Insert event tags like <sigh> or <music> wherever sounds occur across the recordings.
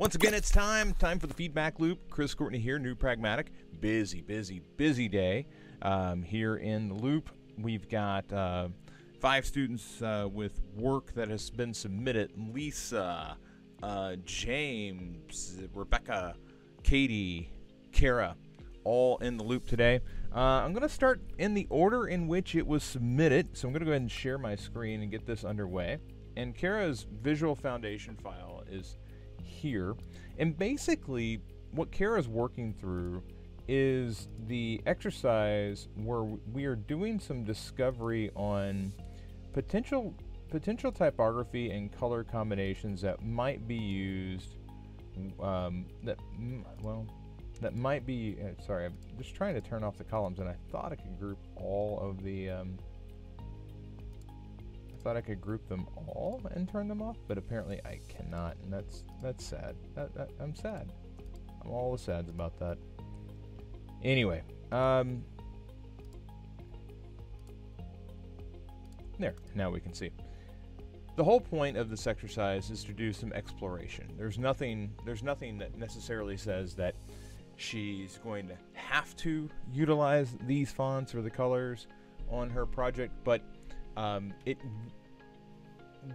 Once again, it's time. Time for the feedback loop. Chris Courtney here, New Pragmatic. Busy, busy, busy day um, here in the loop. We've got uh, five students uh, with work that has been submitted. Lisa, uh, James, Rebecca, Katie, Kara, all in the loop today. Uh, I'm going to start in the order in which it was submitted. So I'm going to go ahead and share my screen and get this underway. And Kara's visual foundation file is here. And basically, what Kara's working through is the exercise where we are doing some discovery on potential potential typography and color combinations that might be used um, that well that might be uh, sorry I'm just trying to turn off the columns and I thought I could group all of the um, thought I could group them all and turn them off but apparently I cannot and that's that's sad. That, that, I'm sad. I'm all the sads about that. Anyway um, there now we can see. The whole point of this exercise is to do some exploration. There's nothing there's nothing that necessarily says that she's going to have to utilize these fonts or the colors on her project, but um, it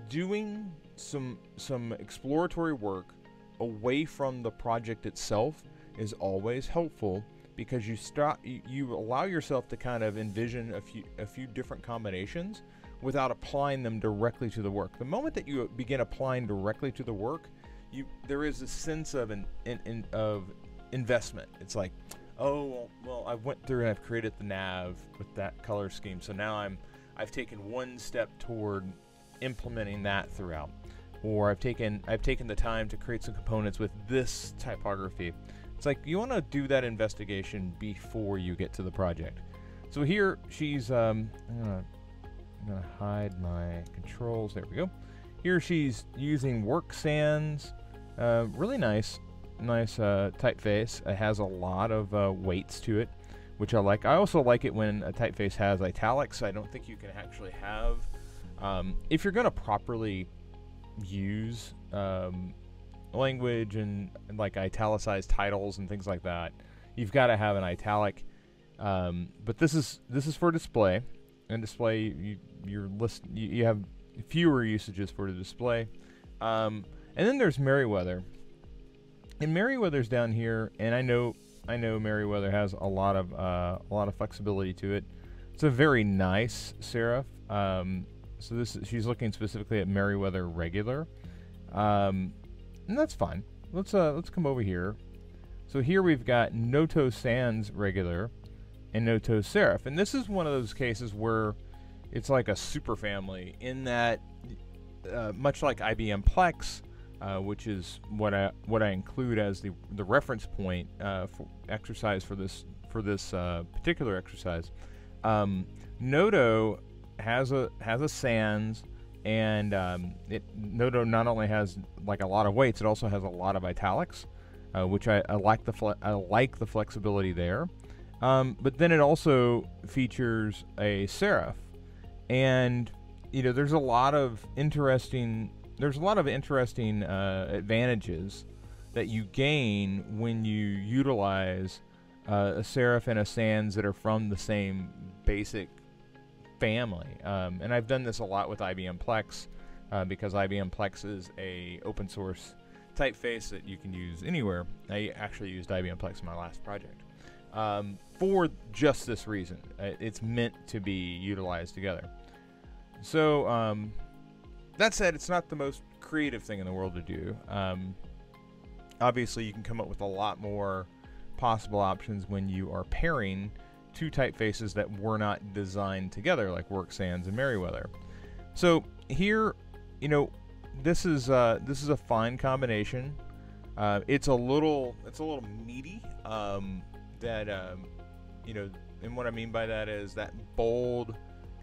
doing some some exploratory work away from the project itself is always helpful because you start you, allow yourself to kind of envision a few a few different combinations without applying them directly to the work. The moment that you begin applying directly to the work, you there is a sense of an in, of investment. It's like, oh well, I went through and I've created the nav with that color scheme, so now I'm I've taken one step toward implementing that throughout, or I've taken I've taken the time to create some components with this typography. It's like you want to do that investigation before you get to the project. So here she's um, I'm gonna I'm to hide my controls. There we go. Here she's using work sans. Uh, really nice, nice uh, typeface. It has a lot of uh, weights to it, which I like. I also like it when a typeface has italics. I don't think you can actually have. Um, if you're going to properly use um, language and, like italicized titles and things like that, you've got to have an italic. Um, but this is this is for display. And display you your list you, you have fewer usages for the display. Um, and then there's Merriweather and Merriweather's down here and I know I know Merriweather has a lot of uh, a lot of flexibility to it. It's a very nice serif. Um, so this she's looking specifically at Merriweather regular um, and that's fine let's uh, let's come over here so here we've got Noto Sans regular and Noto Serif. And this is one of those cases where it's like a super family in that, uh, much like IBM Plex, uh, which is what I what I include as the the reference point uh, for exercise for this for this uh, particular exercise. Um, Noto has a has a sans, and um, it Noto not only has like a lot of weights, it also has a lot of italics, uh, which I, I like the I like the flexibility there. Um, but then it also features a serif, and you know there's a lot of interesting there's a lot of interesting uh, advantages that you gain when you utilize uh, a serif and a sans that are from the same basic family. Um, and I've done this a lot with IBM Plex uh, because IBM Plex is a open source typeface that you can use anywhere. I actually used IBM Plex in my last project um, for just this reason. Uh, it's meant to be utilized together. So, um, that said, it's not the most creative thing in the world to do. Um, obviously, you can come up with a lot more possible options when you are pairing two typefaces that were not designed together, like Work Sans and Merriweather. So here, you know, this is uh, this is a fine combination. Uh, it's a little it's a little meaty. Um, that um, you know, and what I mean by that is that bold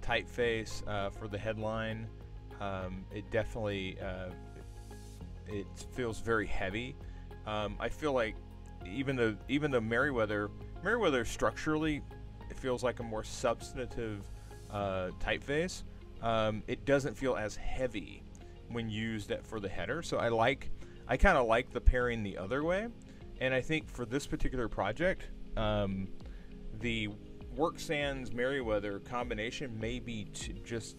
typeface uh, for the headline. Um, it definitely uh, it feels very heavy. Um, I feel like even though even though Merriweather Merriweather structurally it feels like a more substantive uh, typeface. Um, it doesn't feel as heavy when used for the header. So I like I kind of like the pairing the other way, and I think for this particular project, um, the Work Sans Merriweather combination may be t- just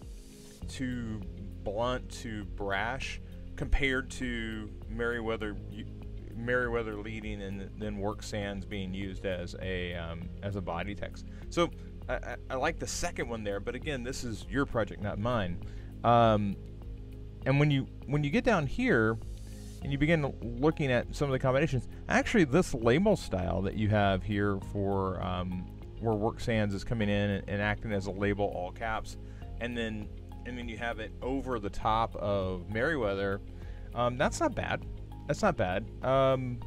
too blunt, too brash compared to Merriweather Merriweather leading and then Work Sans being used as a um, as a body text. So I, I, like the second one there, but again, this is your project, not mine. Um, and when you when you get down here and you begin looking at some of the combinations, actually, this label style that you have here for um, where Work Sans is coming in and, and acting as a label, all caps, and then and then you have it over the top of Merriweather. Um, that's not bad. That's not bad. Um,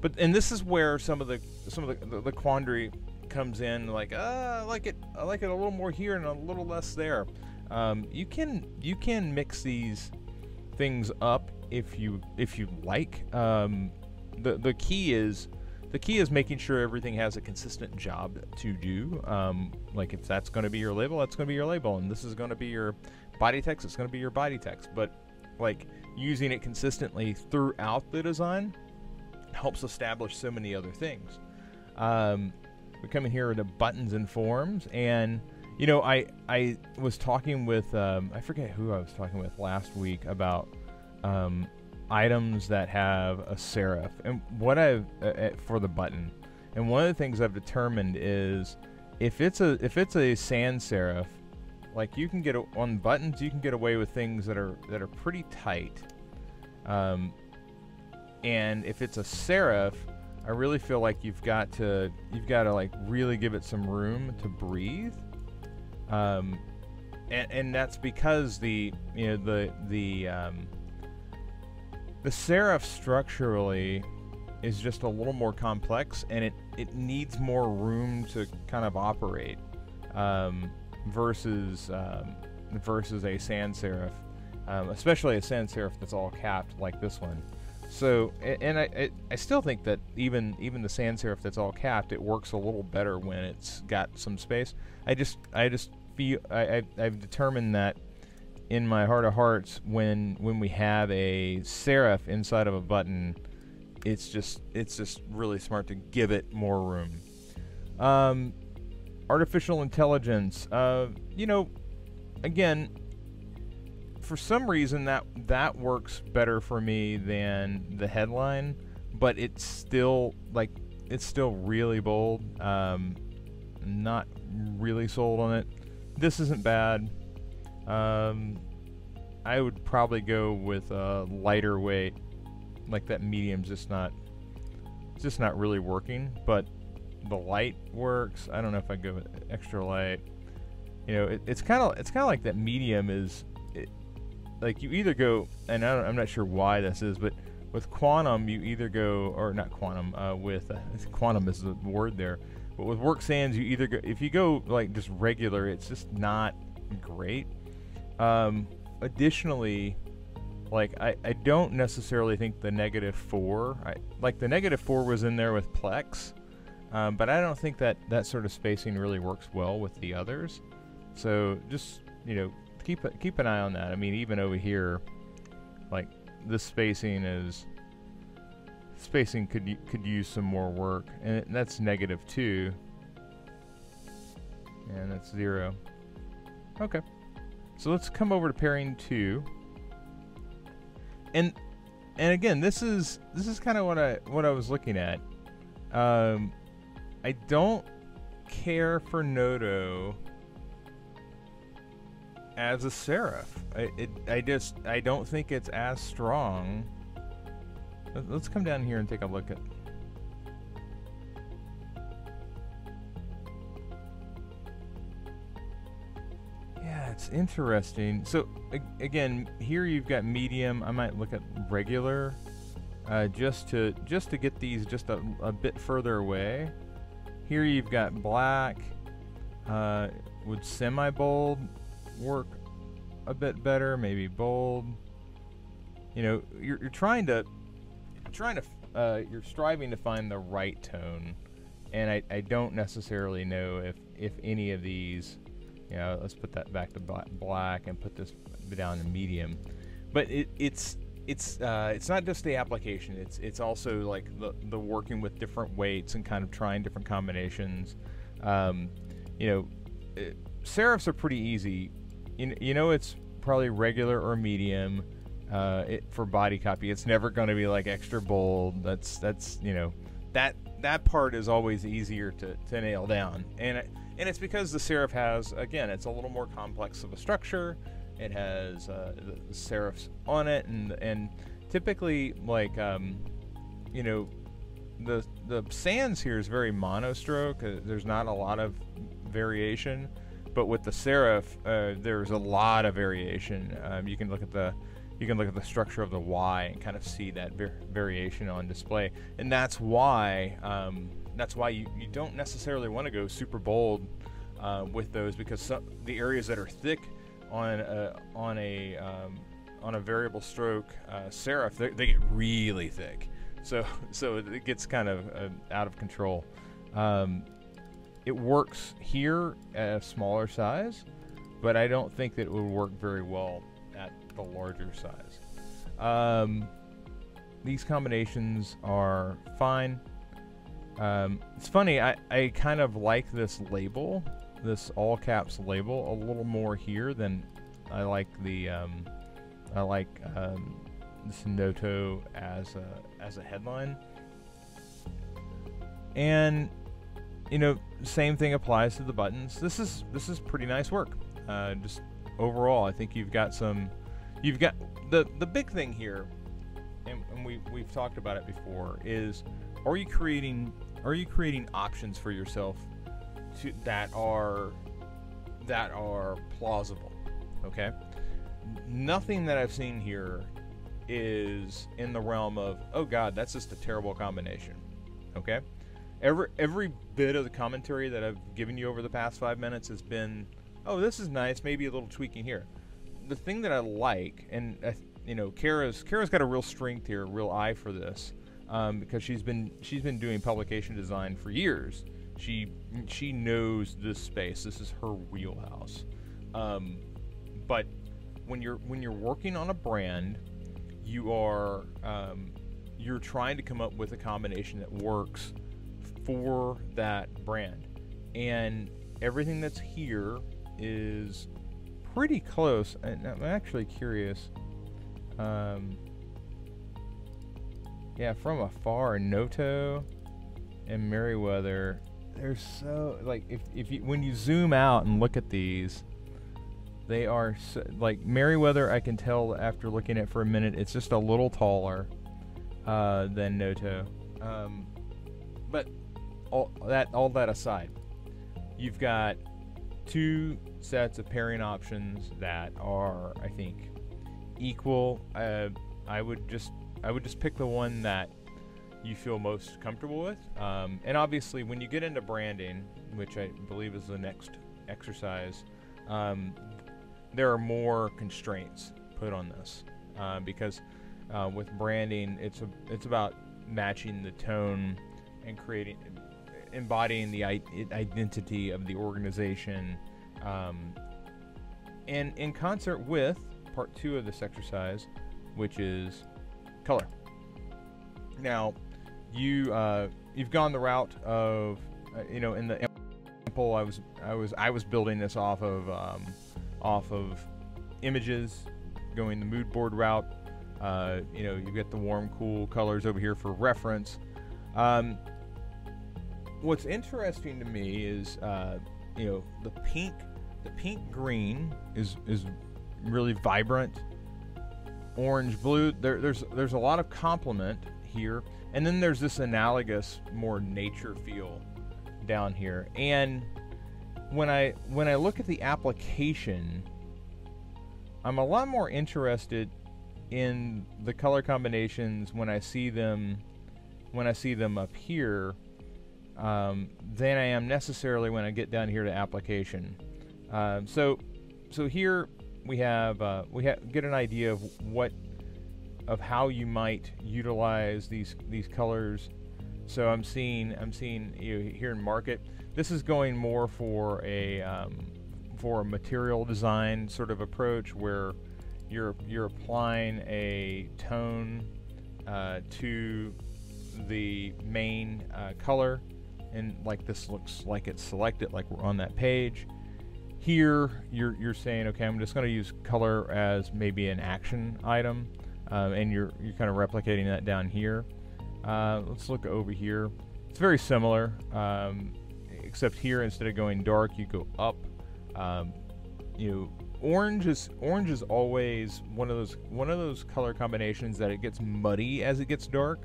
but and this is where some of the some of the, the, the quandary comes in. Like, uh, I like it. I like it a little more here and a little less there. Um, you can you can mix these things up if you if you like. Um, the the key is the key is making sure everything has a consistent job to do. Um, like if that's going to be your label, that's going to be your label, and this is going to be your body text. It's going to be your body text. But like using it consistently throughout the design helps establish so many other things. Um, we come in here to buttons and forms, and you know, I I was talking with um, I forget who I was talking with last week about um, items that have a serif and what I've uh, uh, for the button. And one of the things I've determined is if it's a if it's a sans serif, like you can get a, on buttons, you can get away with things that are that are pretty tight. Um, and if it's a serif, I really feel like you've got to you've got to like really give it some room to breathe. Um, and, and that's because the you know the the um, the serif structurally is just a little more complex and it, it needs more room to kind of operate um, versus um, versus a sans serif, um, especially a sans serif that's all capped like this one. So, and I, I still think that even even the sans serif that's all capped, it works a little better when it's got some space. I just I just feel I, I've determined that in my heart of hearts when when we have a serif inside of a button it's just it's just really smart to give it more room um, artificial intelligence uh, you know again for some reason that that works better for me than the headline but it's still like it's still really bold um, not really sold on it this isn't bad um, I would probably go with a lighter weight. Like that medium's just not, just not really working. But the light works. I don't know if I with extra light. You know, it, it's kind of it's kind of like that medium is, it, like you either go, and I am not sure why this is, but with quantum you either go or not quantum uh, with uh, <laughs> quantum is the word there, but with work sans you either go if you go like just regular, it's just not great. Um, additionally, like I, I don't necessarily think the negative four, I, like the negative four was in there with Plex, um, but I don't think that that sort of spacing really works well with the others. So just you know keep keep an eye on that. I mean even over here, like this spacing is spacing could could use some more work, and that's negative two, and that's zero. Okay. So let's come over to pairing two. And and again, this is this is kind of what I what I was looking at. Um, I don't care for Noto as a serif. I it, I just I don't think it's as strong. Let's come down here and take a look at Yeah, it's interesting. So again, here you've got medium. I might look at regular, uh, just to just to get these just a, a bit further away. Here you've got black. Uh, would semi bold work a bit better? Maybe bold. You know, you're, you're trying to trying to uh, you're striving to find the right tone, and I, I don't necessarily know if if any of these you know, let's put that back to black and put this down to medium. But it, it's it's uh, it's not just the application. It's it's also like the the working with different weights and kind of trying different combinations. Um, you know, it, serifs are pretty easy. You, you know, it's probably regular or medium uh, it, for body copy. It's never going to be like extra bold. That's that's you know that that part is always easier to, to nail down. And and it's because the serif has again, it's a little more complex of a structure. It has uh, the serifs on it, and and typically like um, you know the the sans here is very monostroke. Uh, there's not a lot of variation, but with the serif, uh, there's a lot of variation. Um, you can look at the you can look at the structure of the Y and kind of see that variation on display, and that's why um, that's why you, you don't necessarily want to go super bold uh, with those because some, the areas that are thick on a, on a um, on a variable stroke uh, serif they, they, get really thick, so <laughs> so it gets kind of uh, out of control. Um, it works here at a smaller size, but I don't think that it would work very well at the larger size. Um, these combinations are fine. Um, it's funny, I, I kind of like this label, this all caps label, a little more here than I like the um, I like um, this Noto as a as a headline. And you know, same thing applies to the buttons. This is this is pretty nice work. Uh, just overall, I think you've got some. You've got the the big thing here, and, and we we've talked about it before. Is are you creating are you creating options for yourself to, that are that are plausible? Okay, nothing that I've seen here is in the realm of oh god, that's just a terrible combination. Okay, every every bit of the commentary that I've given you over the past five minutes has been oh, this is nice, maybe a little tweaking here. The thing that I like, and uh, you know, Kara's Kara's got a real strength here, a real eye for this, um, because she's been she's been doing publication design for years. She she knows this space. This is her wheelhouse. Um, but when you're when you're working on a brand, you are um, you're trying to come up with a combination that works for that brand, and everything that's here is pretty close. And I'm actually curious. Um, yeah, from afar, Noto and Merriweather, they're so like if if you when you zoom out and look at these, they are so, like Merriweather. I can tell after looking at it for a minute, it's just a little taller uh, than Noto. Um, but all that all that aside, you've got two sets of pairing options that are, I think, equal. Uh, I would just I would just pick the one that you feel most comfortable with. Um, and obviously, when you get into branding, which I believe is the next exercise, um, there are more constraints put on this uh, because uh, with branding, it's a, it's about matching the tone and creating embodying the identity of the organization, um, and in concert with part two of this exercise, which is color. Now, you uh, you've gone the route of uh, you know in the example I was I was I was building this off of um, off of images, going the mood board route. Uh, you know, you get the warm, cool colors over here for reference. Um, what's interesting to me is, uh, you know, the pink, the pink green is is really vibrant. Orange blue, there, there's there's a lot of complement here, and then there's this analogous, more nature feel down here. And when I when I look at the application, I'm a lot more interested in the color combinations when I see them when I see them up here um, than I am necessarily when I get down here to application. Um, so, so here we have uh, we ha- get an idea of what of how you might utilize these these colors. So I'm seeing I'm seeing you know, here in market. This is going more for a um, for a material design sort of approach where you're you're applying a tone uh, to the main uh, color and like this looks like it's selected like we're on that page here you're you're saying okay I'm just going to use color as maybe an action item um, and you're you're kind of replicating that down here. Uh, let's look over here. It's very similar um, except here instead of going dark you go up. Um, you know orange is orange is always one of those one of those color combinations that it gets muddy as it gets dark.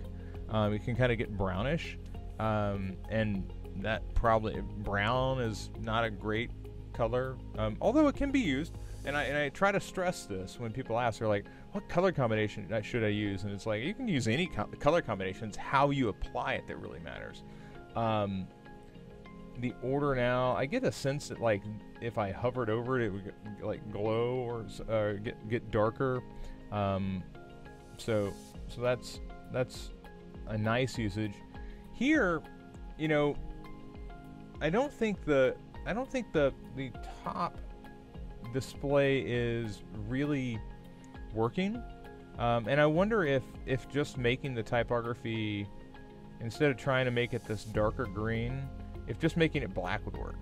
Um, it can kind of get brownish. Um, and that probably brown is not a great color. Um, although it can be used and I, and I try to stress this when people ask they're like what color combination should I use? And it's like you can use any co- color combinations how you apply it that really matters. Um, the order now I get a sense that like if I hovered over it it would like glow or uh, get get darker. Um, so so that's that's a nice usage. Here, you know, I don't think the I don't think the the top display is really working. Um, and I wonder if if just making the typography instead of trying to make it this darker green, if just making it black would work.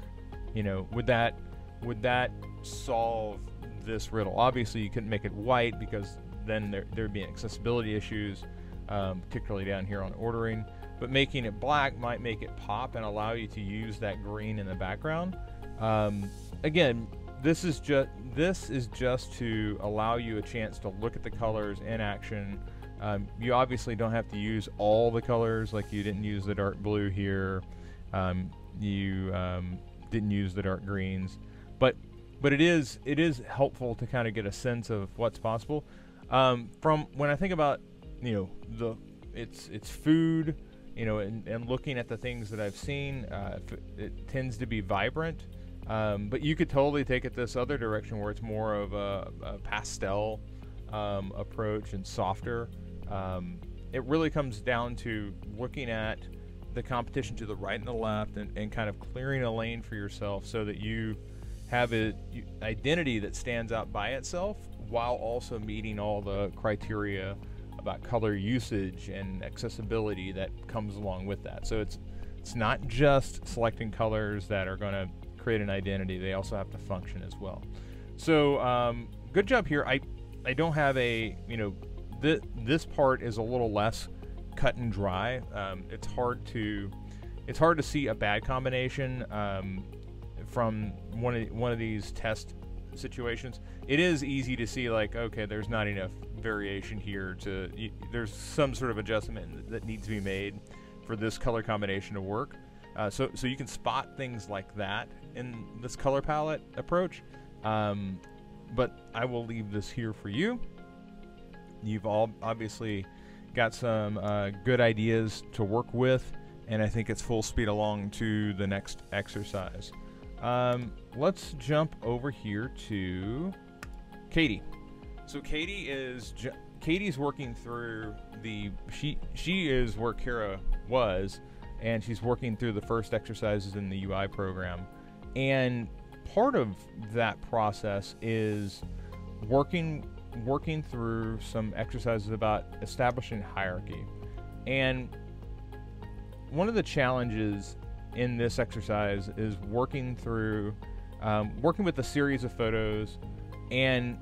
You know, would that would that solve this riddle? Obviously, you couldn't make it white because then there there'd be accessibility issues, um, particularly down here on ordering but making it black might make it pop and allow you to use that green in the background. Um, again, this is just this is just to allow you a chance to look at the colors in action. Um, you obviously don't have to use all the colors, like you didn't use the dark blue here. Um, you um, didn't use the dark greens, but but it is it is helpful to kind of get a sense of what's possible. Um, from when I think about you know the it's it's food you know, and, and looking at the things that I've seen, uh, it tends to be vibrant. Um, but you could totally take it this other direction where it's more of a, a pastel um, approach and softer. Um, it really comes down to looking at the competition to the right and the left and, and kind of clearing a lane for yourself so that you have an identity that stands out by itself while also meeting all the criteria about color usage and accessibility that comes along with that. So it's it's not just selecting colors that are going to create an identity; they also have to function as well. So um, good job here. I I don't have a you know th- this part is a little less cut and dry. Um, it's hard to it's hard to see a bad combination um, from one of one of these test situations. It is easy to see like okay, there's not enough variation here to there's some sort of adjustment that needs to be made for this color combination to work. Uh, so so you can spot things like that in this color palette approach. Um, but I will leave this here for you. You've all obviously got some uh, good ideas to work with, and I think it's full speed along to the next exercise. Um, let's jump over here to Katie. So Katie is Katie's working through the she she is where Kara was, and she's working through the first exercises in the UI program, and part of that process is working working through some exercises about establishing hierarchy, and one of the challenges in this exercise is working through um, working with a series of photos and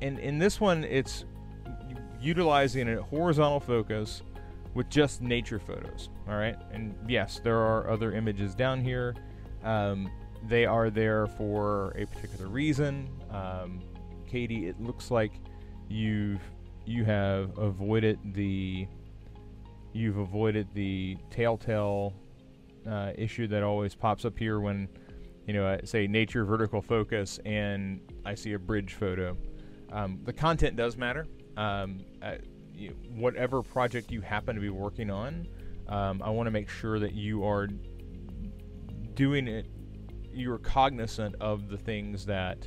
in in this one, it's utilizing a horizontal focus with just nature photos. All right, and yes, there are other images down here. Um, they are there for a particular reason. Um, Katie, it looks like you've you have avoided the you've avoided the telltale uh, issue that always pops up here when you know I say nature vertical focus and I see a bridge photo. Um, the content does matter. Um, uh, you, whatever project you happen to be working on, um, I want to make sure that you are doing it. You're cognizant of the things that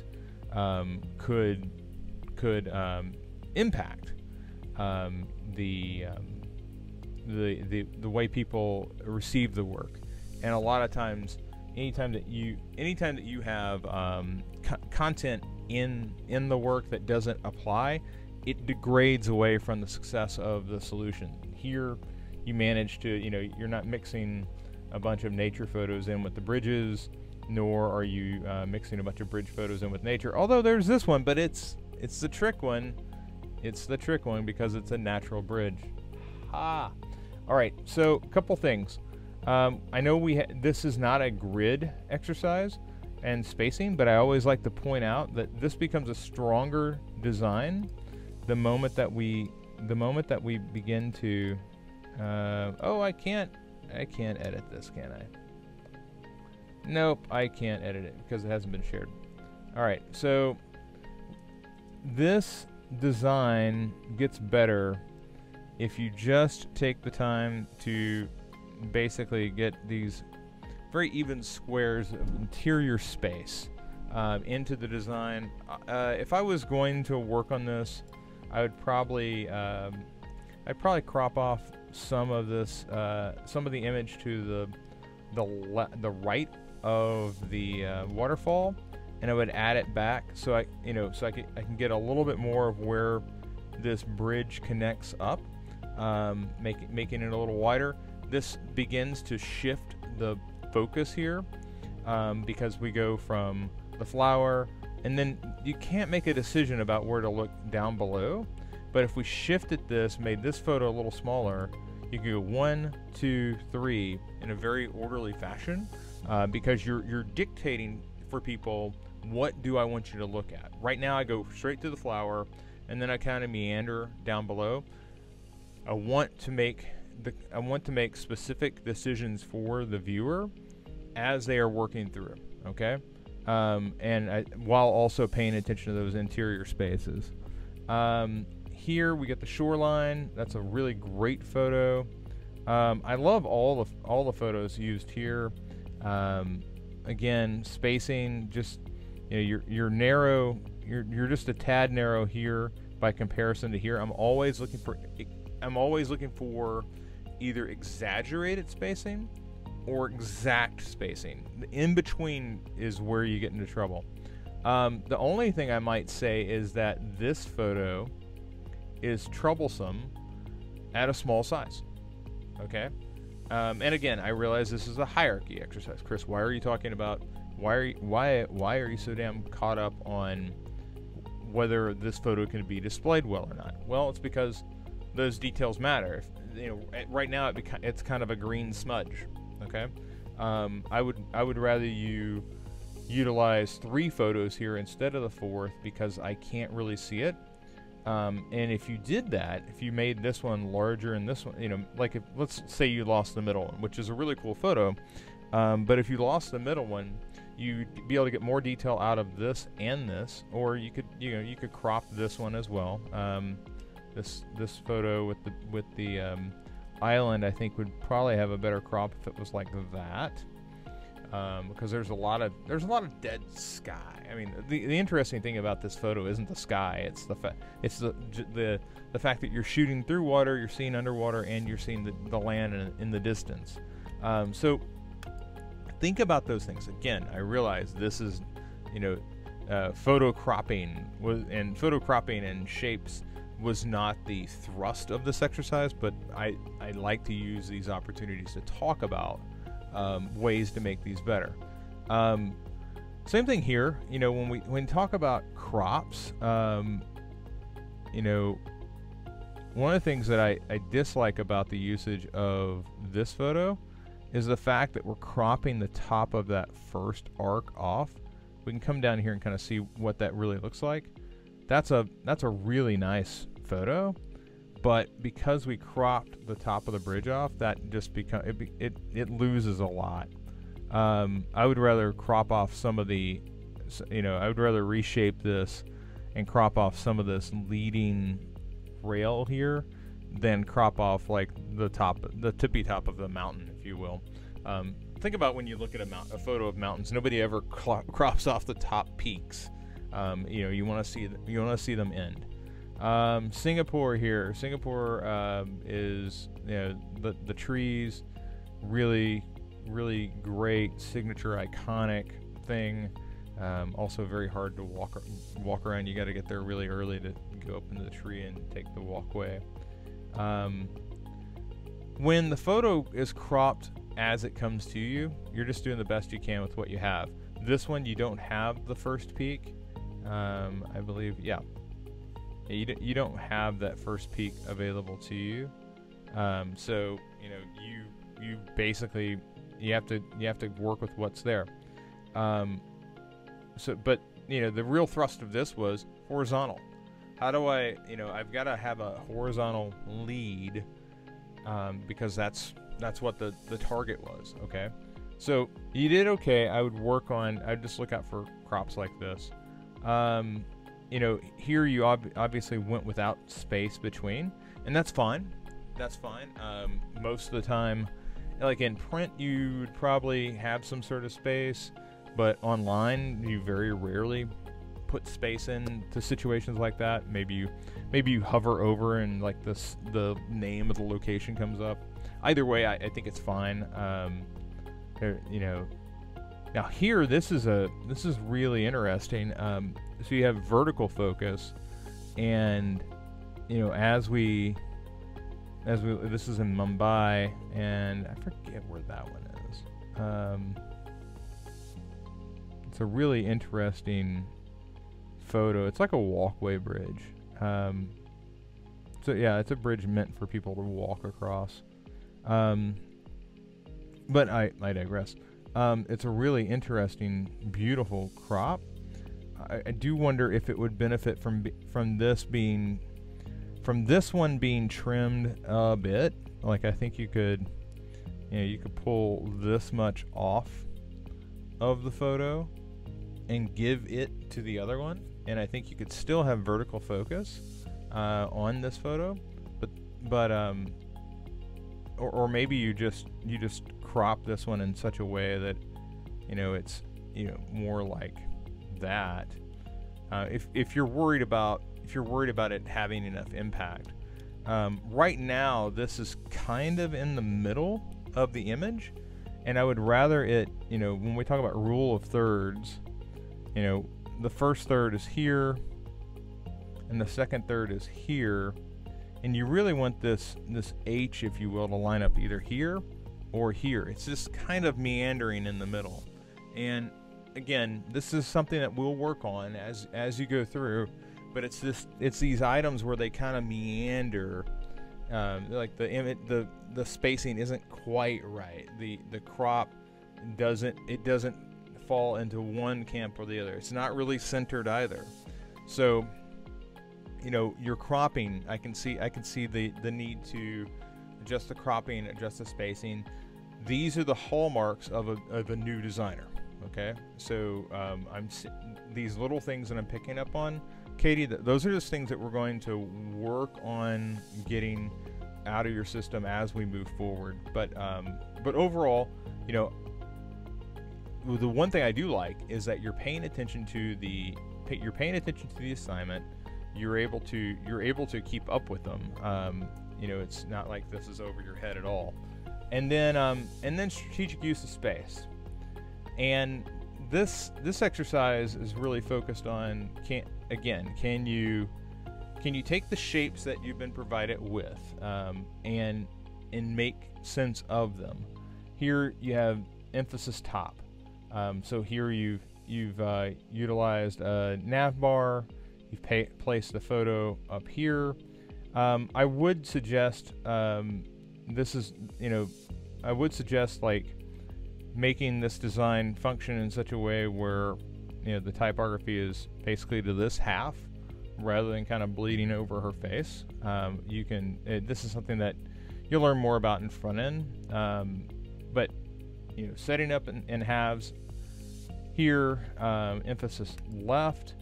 um, could could um, impact um, the, the the the way people receive the work, and a lot of times anytime that you anytime that you have um, co- content in in the work that doesn't apply, it degrades away from the success of the solution. Here, you manage to, you know, you're not mixing a bunch of nature photos in with the bridges, nor are you uh, mixing a bunch of bridge photos in with nature. Although there's this one, but it's it's the trick one. It's the trick one because it's a natural bridge. Ah. All right. So a couple things. Um, I know we ha- this is not a grid exercise and spacing, but I always like to point out that this becomes a stronger design the moment that we the moment that we begin to uh, oh I can't I can't edit this can I nope I can't edit it because it hasn't been shared alright so this design gets better if you just take the time to basically get these very even squares of interior space uh, into the design. Uh, if I was going to work on this, I would probably um, I'd probably crop off some of this uh, some of the image to the the the right of the uh, waterfall, and I would add it back so I you know so I can I can get a little bit more of where this bridge connects up, um, making it a little wider. This begins to shift the focus here um, because we go from the flower and then you can't make a decision about where to look down below. But if we shifted this, made this photo a little smaller, you can go one, two, three in a very orderly fashion uh, because you're you're dictating for people what do I want you to look at. Right now, I go straight to the flower, and then I kind of meander down below. I want to make the I want to make specific decisions for the viewer as they are working through. Okay um, and I, while also paying attention to those interior spaces. Um, here we get the shoreline. That's a really great photo. Um, I love all the all the photos used here. Um, again, spacing just you know you're you're narrow. You're you're just a tad narrow here by comparison to here. I'm always looking for I'm always looking for either exaggerated spacing or exact spacing. The in between is where you get into trouble. Um, the only thing I might say is that this photo is troublesome at a small size. Okay? Um, and again, I realize this is a hierarchy exercise. Chris, why are you talking about why are you, why why are you so damn caught up on whether this photo can be displayed well or not? Well, it's because those details matter. If, you know, right now it beca- it's kind of a green smudge. Okay, um, I would I would rather you utilize three photos here instead of the fourth because I can't really see it. Um, and if you did that, if you made this one larger and this one, you know, like if let's say you lost the middle one, which is a really cool photo, um, but if you lost the middle one, you'd be able to get more detail out of this and this, or you could, you know, you could crop this one as well. Um, this this photo with the with the um, island, I think, would probably have a better crop if it was like that. Um, because there's a lot of there's a lot of dead sky. I mean, the, the interesting thing about this photo isn't the sky; it's the fa- it's the the the fact that you're shooting through water, you're seeing underwater, and you're seeing the, the land in, in the distance. Um, so think about those things. Again, I realize this is, you know, uh, photo cropping was and photo cropping and shapes was not the thrust of this exercise, but I, I like to use these opportunities to talk about um, ways to make these better. Um, same thing here. You know, when we when talk about crops, um, you know, one of the things that I, I dislike about the usage of this photo is the fact that we're cropping the top of that first arc off. We can come down here and kind of see what that really looks like. That's a that's a really nice photo, but because we cropped the top of the bridge off, that just become it it, it loses a lot. Um, I would rather crop off some of the, you know, I would rather reshape this and crop off some of this leading rail here than crop off like the top, the tippy top of the mountain, if you will. Um, think about when you look at a, mount, a photo of mountains. Nobody ever <laughs> crops off the top peaks. Um, you know, you want to see you want to see them end. Um, Singapore here. Singapore um, is you know the the trees, really really great signature iconic thing. Um, also very hard to walk walk around. You got to get there really early to go up into the tree and take the walkway. Um, when the photo is cropped as it comes to you, you're just doing the best you can with what you have. This one, you don't have the first peak. Um, I believe, yeah. You, d- you don't have that first peak available to you. Um, so, you know, you you basically you have to you have to work with what's there. Um, so, but you know, the real thrust of this was horizontal. How do I, you know, I've got to have a horizontal lead um, because that's that's what the the target was. Okay, so you did okay. I would work on. I'd just look out for crops like this. Um, you know, here you ob- obviously went without space between, and that's fine. That's fine. Um, most of the time, like in print, you would probably have some sort of space, but online, you very rarely put space into situations like that. Maybe you maybe you hover over and like this the name of the location comes up. Either way, I, I think it's fine. Um, you know, now here this is a this is really interesting. Um, so you have vertical focus, and you know as we as we this is in Mumbai, and I forget where that one is. Um, it's a really interesting photo. It's like a walkway bridge. Um, so yeah, it's a bridge meant for people to walk across. Um, but I, I digress. Um, it's a really interesting, beautiful crop. I, I, do wonder if it would benefit from from this being from this one being trimmed a bit. Like I think you could, you know, you could pull this much off of the photo and give it to the other one and I think you could still have vertical focus uh, on this photo, but but um, or, or maybe you just you just crop this one in such a way that you know it's you know more like that. Uh, if if you're worried about if you're worried about it having enough impact, um, right now this is kind of in the middle of the image, and I would rather it you know when we talk about rule of thirds, you know the first third is here and the second third is here and you really want this this H if you will to line up either here or here it's just kind of meandering in the middle and again this is something that we'll work on as as you go through but it's this it's these items where they kind of meander um, like the the the spacing isn't quite right the the crop doesn't it doesn't fall into one camp or the other. It's not really centered either. So, you know, your cropping, I can see I can see the the need to adjust the cropping, adjust the spacing. These are the hallmarks of a, of a new designer. Okay, so um, I'm these little things that I'm picking up on, Katie. Th- those are just things that we're going to work on getting out of your system as we move forward. But um, but overall, you know, the one thing I do like is that you're paying attention to the you're paying attention to the assignment. You're able to you're able to keep up with them. Um, you know, it's not like this is over your head at all. And then um, and then strategic use of space. And this this exercise is really focused on can again can you can you take the shapes that you've been provided with um, and and make sense of them. Here you have emphasis top. Um, so here you've you've uh, utilized a nav bar. You've pay, placed the photo up here. Um, I would suggest um, this is you know I would suggest like making this design function in such a way where you know the typography is basically to this half rather than kind of bleeding over her face. Um, you can it, this is something that you'll learn more about in front end, um, but you know setting up in, in halves here, um, emphasis left.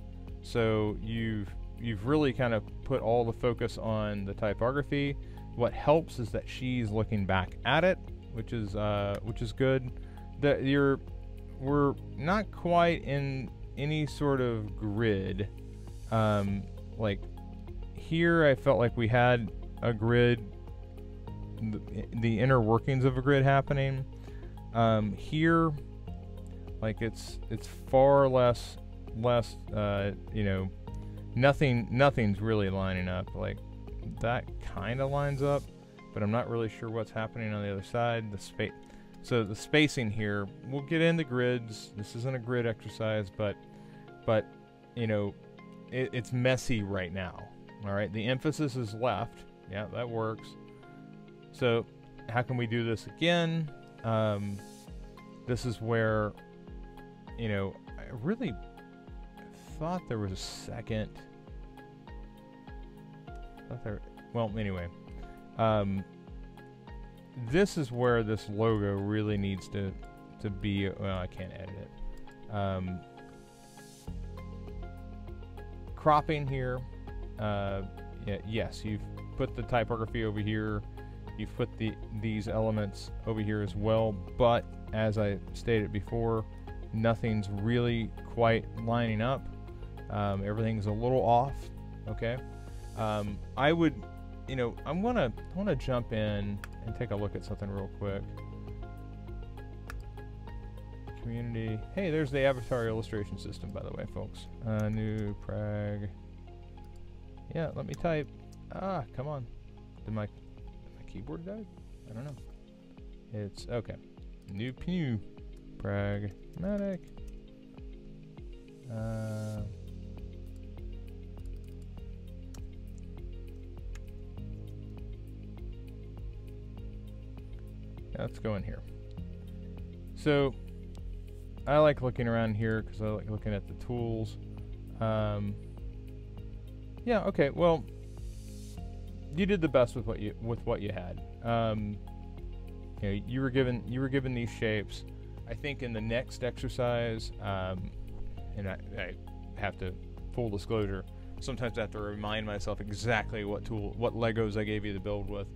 So you've you've really kind of put all the focus on the typography. What helps is that she's looking back at it, which is uh, which is good. That you're we're not quite in any sort of grid. Um, like here, I felt like we had a grid, the, the inner workings of a grid happening. Um, here, Like it's it's far less less uh, you know nothing nothing's really lining up. Like that kind of lines up, but I'm not really sure what's happening on the other side. The space so the spacing here, we'll get into grids. This isn't a grid exercise, but but you know it, it's messy right now. All right, the emphasis is left. Yeah, that works. So how can we do this again? Um, this is where you know I really thought there was a second. Thought. Well, anyway. Um, this is where this logo really needs to to be. Well, I can't edit it. Um, cropping here. Uh, yeah, yes, you've put the typography over here. You've put the these elements over here as well. But as I stated before, nothing's really quite lining up. Um, everything's a little off. Okay. Um, I would, you know, I'm gonna I want to jump in and take a look at something real quick. Community. Hey, there's the avatar illustration system, by the way, folks. Uh, new Prague. Yeah, let me type. Ah, come on. Did my, did my keyboard die? I don't know. It's okay. New Pew. Pragmatic. Uh, let's go in here. So I like looking around here because I like looking at the tools. Um, yeah, okay. Well, you did the best with what you with what you had. Um, you know, you were given you were given these shapes. I think in the next exercise, um, and I, I have to full disclosure. Sometimes I have to remind myself exactly what tool, what Legos I gave you to build with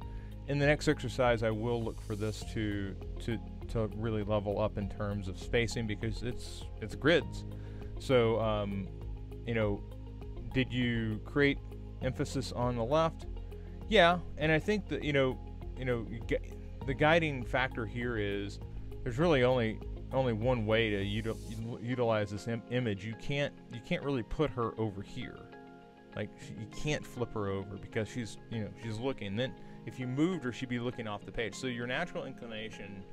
in the next exercise, I will look for this to to to really level up in terms of spacing because it's it's grids. So, um, you know, did you create emphasis on the left? Yeah, and I think that you know, you know, you get, the guiding factor here is there's really only only one way to util, utilize this Im image. You can't you can't really put her over here. Like you can't flip her over because she's you know she's looking. Then if you moved her, she'd be looking off the page. So your natural inclination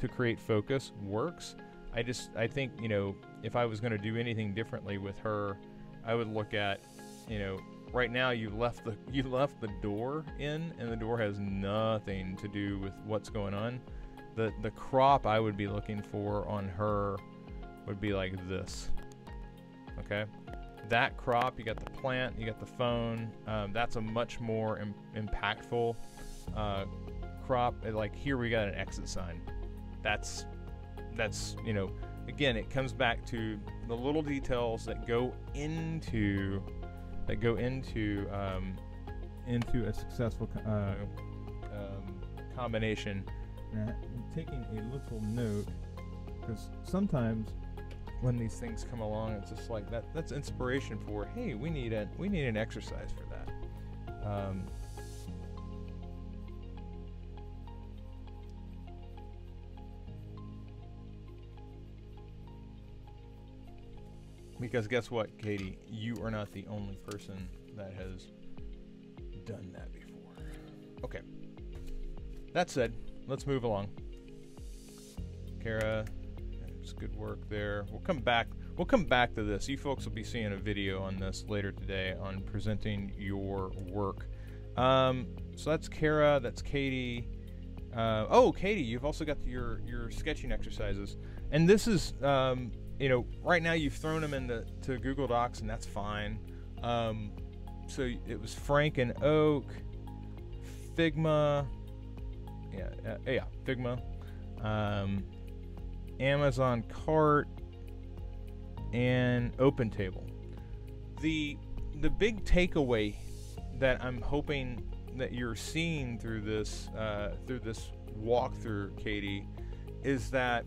to create focus works. I just, I think, you know, if I was going to do anything differently with her, I would look at, you know, right now you left the <laughs> you left the door in, and the door has nothing to do with what's going on. The the crop I would be looking for on her would be like this. Okay, that crop, you got the plant, you got the phone. Um, that's a much more Im impactful uh, crop. Like here, we got an exit sign. That's that's you know, again, it comes back to the little details that go into that go into um, into a successful uh, um, combination. Now, taking a little note because sometimes when these things come along, it's just like that. That's inspiration for hey, we need a we need an exercise for that. Um, Because guess what, Katie? You are not the only person that has done that before. Okay. That said, let's move along. Kara, it's good work there. We'll come back. We'll come back to this. You folks will be seeing a video on this later today on presenting your work. Um, so that's Kara. That's Katie. Uh, oh, Katie, you've also got your your sketching exercises, and this is um, you know, right now you've thrown them into to Google Docs, and that's fine. Um, so it was Frank and Oak, Figma, yeah, uh, yeah, Figma, um, Amazon Cart, and OpenTable. The the big takeaway that I'm hoping that you're seeing through this uh, through this walkthrough, Katie, is that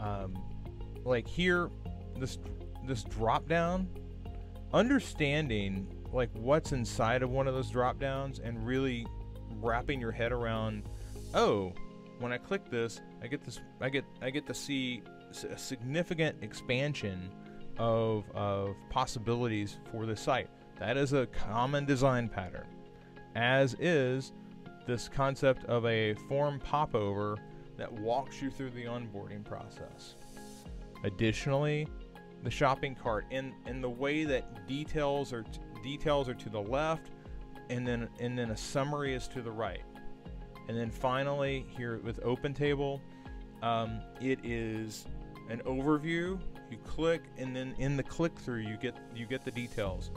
um, like here this this drop down understanding like what's inside of one of those drop downs and really wrapping your head around oh when i click this i get this i get i get to see a significant expansion of, of possibilities for the site. That is a common design pattern, as is this concept of a form popover that walks you through the onboarding process. Additionally, the shopping cart and in the way that details are t- details are to the left and then and then a summary is to the right. And then finally here with Open Table, um, it is an overview. You click and then in the click through you get you get the details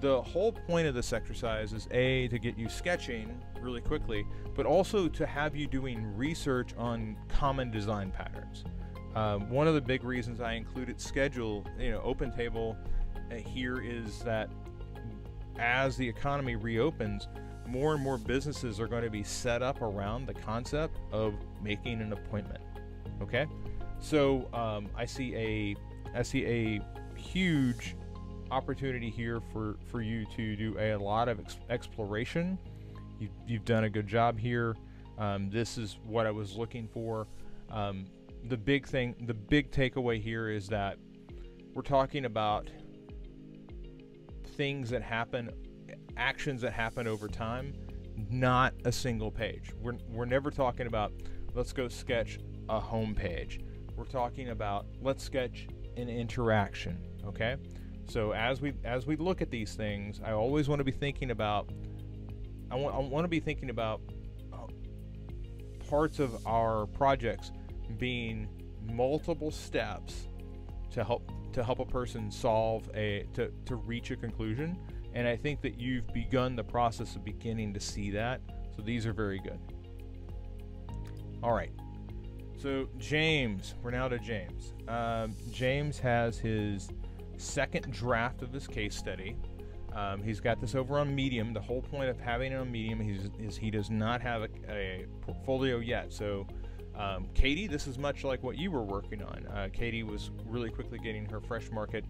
the whole point of this exercise is a to get you sketching really quickly but also to have you doing research on common design patterns um, one of the big reasons i included schedule you know open table uh, here is that as the economy reopens more and more businesses are going to be set up around the concept of making an appointment okay so um, i see a i see a huge opportunity here for, for you to do a lot of ex- exploration. You, you've done a good job here. Um, this is what I was looking for. Um, the big thing, the big takeaway here is that we're talking about things that happen, actions that happen over time, not a single page. We're, we're never talking about let's go sketch a home page. We're talking about let's sketch an interaction, okay? So as we as we look at these things, I always want to be thinking about. I want I want to be thinking about uh, parts of our projects being multiple steps to help to help a person solve a to, to reach a conclusion and i think that you've begun the process of beginning to see that so these are very good all right so james we're now to james um, james has his second draft of this case study. Um, he's got this over on Medium. The whole point of having it on Medium is, is he does not have a, a portfolio yet. So, um, Katie, this is much like what you were working on. Uh, Katie was really quickly getting her fresh market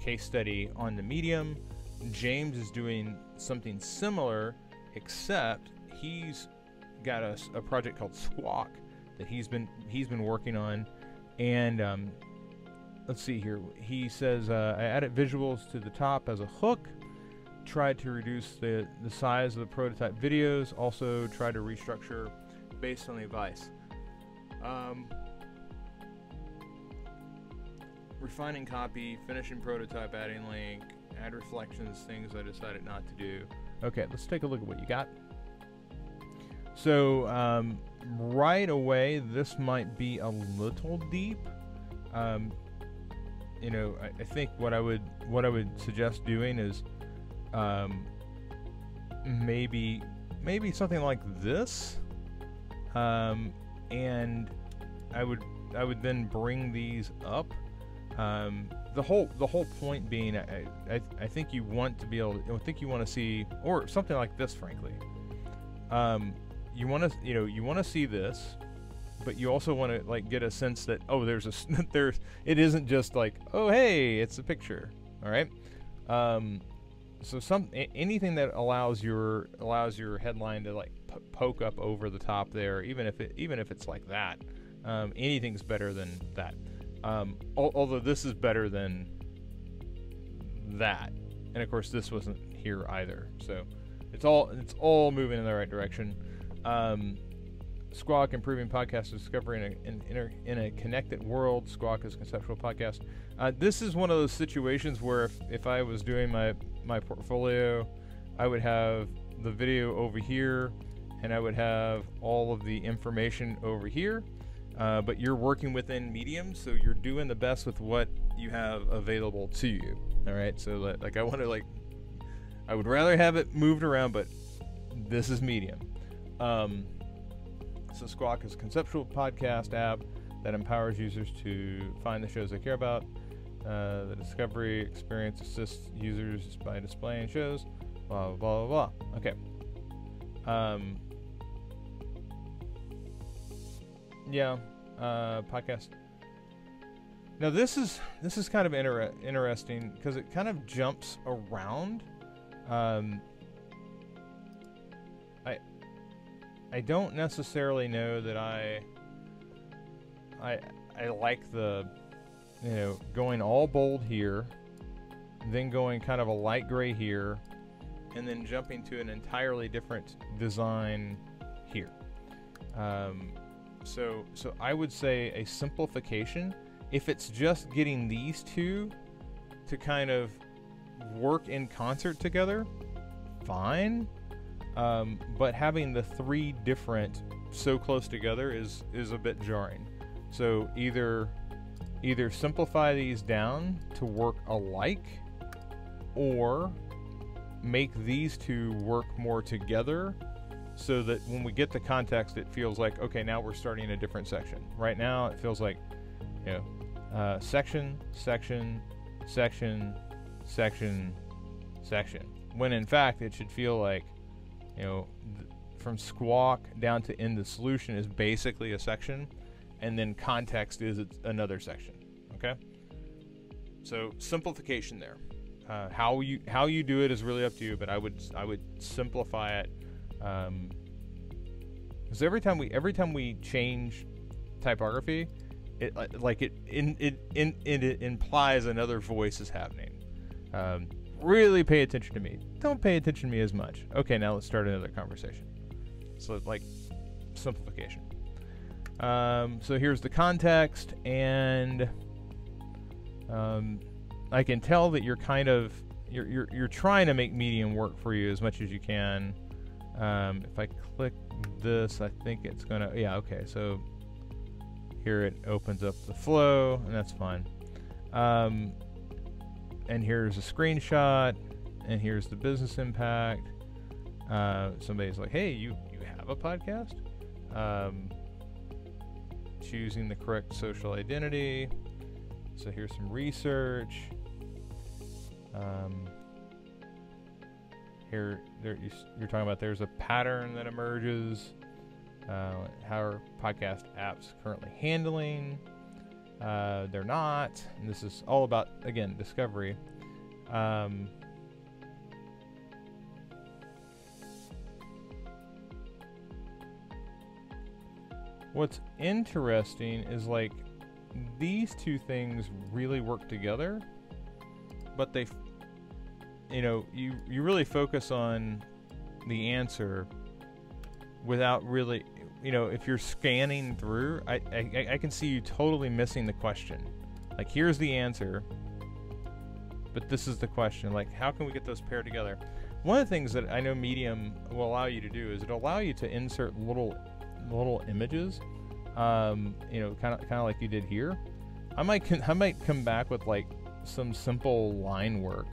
case study on the Medium. James is doing something similar, except he's got a, a project called Squawk that he's been he's been working on, and um, let's see here. He says uh, I added visuals to the top as a hook. Tried to reduce the the size of the prototype videos. Also tried to restructure based on the advice. Um, refining copy, finishing prototype, adding link, add reflections, things I decided not to do. Okay, let's take a look at what you got. So um, right away, this might be a little deep. Um, you know, I, I, think what I would what I would suggest doing is um, maybe maybe something like this, um, and I would I would then bring these up. Um, the whole the whole point being, I, I, I think you want to be able. To, I think you want to see or something like this, frankly. Um, you want to you know you want to see this but you also want to like get a sense that oh there's a <laughs> there's it isn't just like oh hey it's a picture all right um, so some anything that allows your allows your headline to like p- poke up over the top there even if it even if it's like that um, anything's better than that um, al- although this is better than that and of course this wasn't here either so it's all it's all moving in the right direction um, Squawk Improving Podcast Discovery in a, in, in a Connected World. Squawk is a conceptual podcast. Uh, this is one of those situations where if, if I was doing my, my portfolio, I would have the video over here and I would have all of the information over here. Uh, but you're working within Medium, so you're doing the best with what you have available to you. All right, so like I want to like, I would rather have it moved around, but this is Medium. Um, so Squawk is a conceptual podcast app that empowers users to find the shows they care about. Uh, the discovery experience assists users by displaying shows. Blah blah blah blah. Okay. Um. Yeah. Uh, podcast. Now this is this is kind of inter- interesting because it kind of jumps around. Um, I don't necessarily know that I I I like the, you know, going all bold here, then going kind of a light gray here, and then jumping to an entirely different design here. Um, so, so I would say a simplification. If it's just getting these two to kind of work in concert together, fine. Um, but having the three different so close together is is a bit jarring. So either either simplify these down to work alike, or make these two work more together so that when we get the context, it feels like, okay, now we're starting a different section. Right now, it feels like, you know, uh, section, section, section, section, section. When in fact, it should feel like, you know, th- from squawk down to end the solution is basically a section, and then context is another section. Okay. So simplification there. Uh, how you how you do it is really up to you, but I would I would simplify it. Um, because every time we every time we change typography, it like it in it in, it, it implies another voice is happening. Um, really pay attention to me. Don't pay attention to me as much. Okay, now let's start another conversation. So like simplification. Um, so here's the context, and um, I can tell that you're kind of you're, you're you're trying to make medium work for you as much as you can. Um, if I click this, I think it's gonna yeah okay. So here it opens up the flow, and that's fine. Um, and here's a screenshot, and here's the business impact. Uh, somebody's like, "Hey, you you have a podcast?" Choosing the correct social identity. So here's some research. Um, here, there, you, are talking about there's a pattern that emerges. Uh, how are podcast apps currently handling? Uh, they're not. And this is all about, again, discovery. Um, what's interesting is like these two things really work together, but they, you know, you you really focus on the answer without really you know, if you're scanning through, I, I, I can see you totally missing the question. Like, here's the answer, but this is the question. Like, how can we get those paired together? One of the things that I know Medium will allow you to do is it'll allow you to insert little little images, um, you know, kind of kind of like you did here. I might con- I might come back with like some simple line work,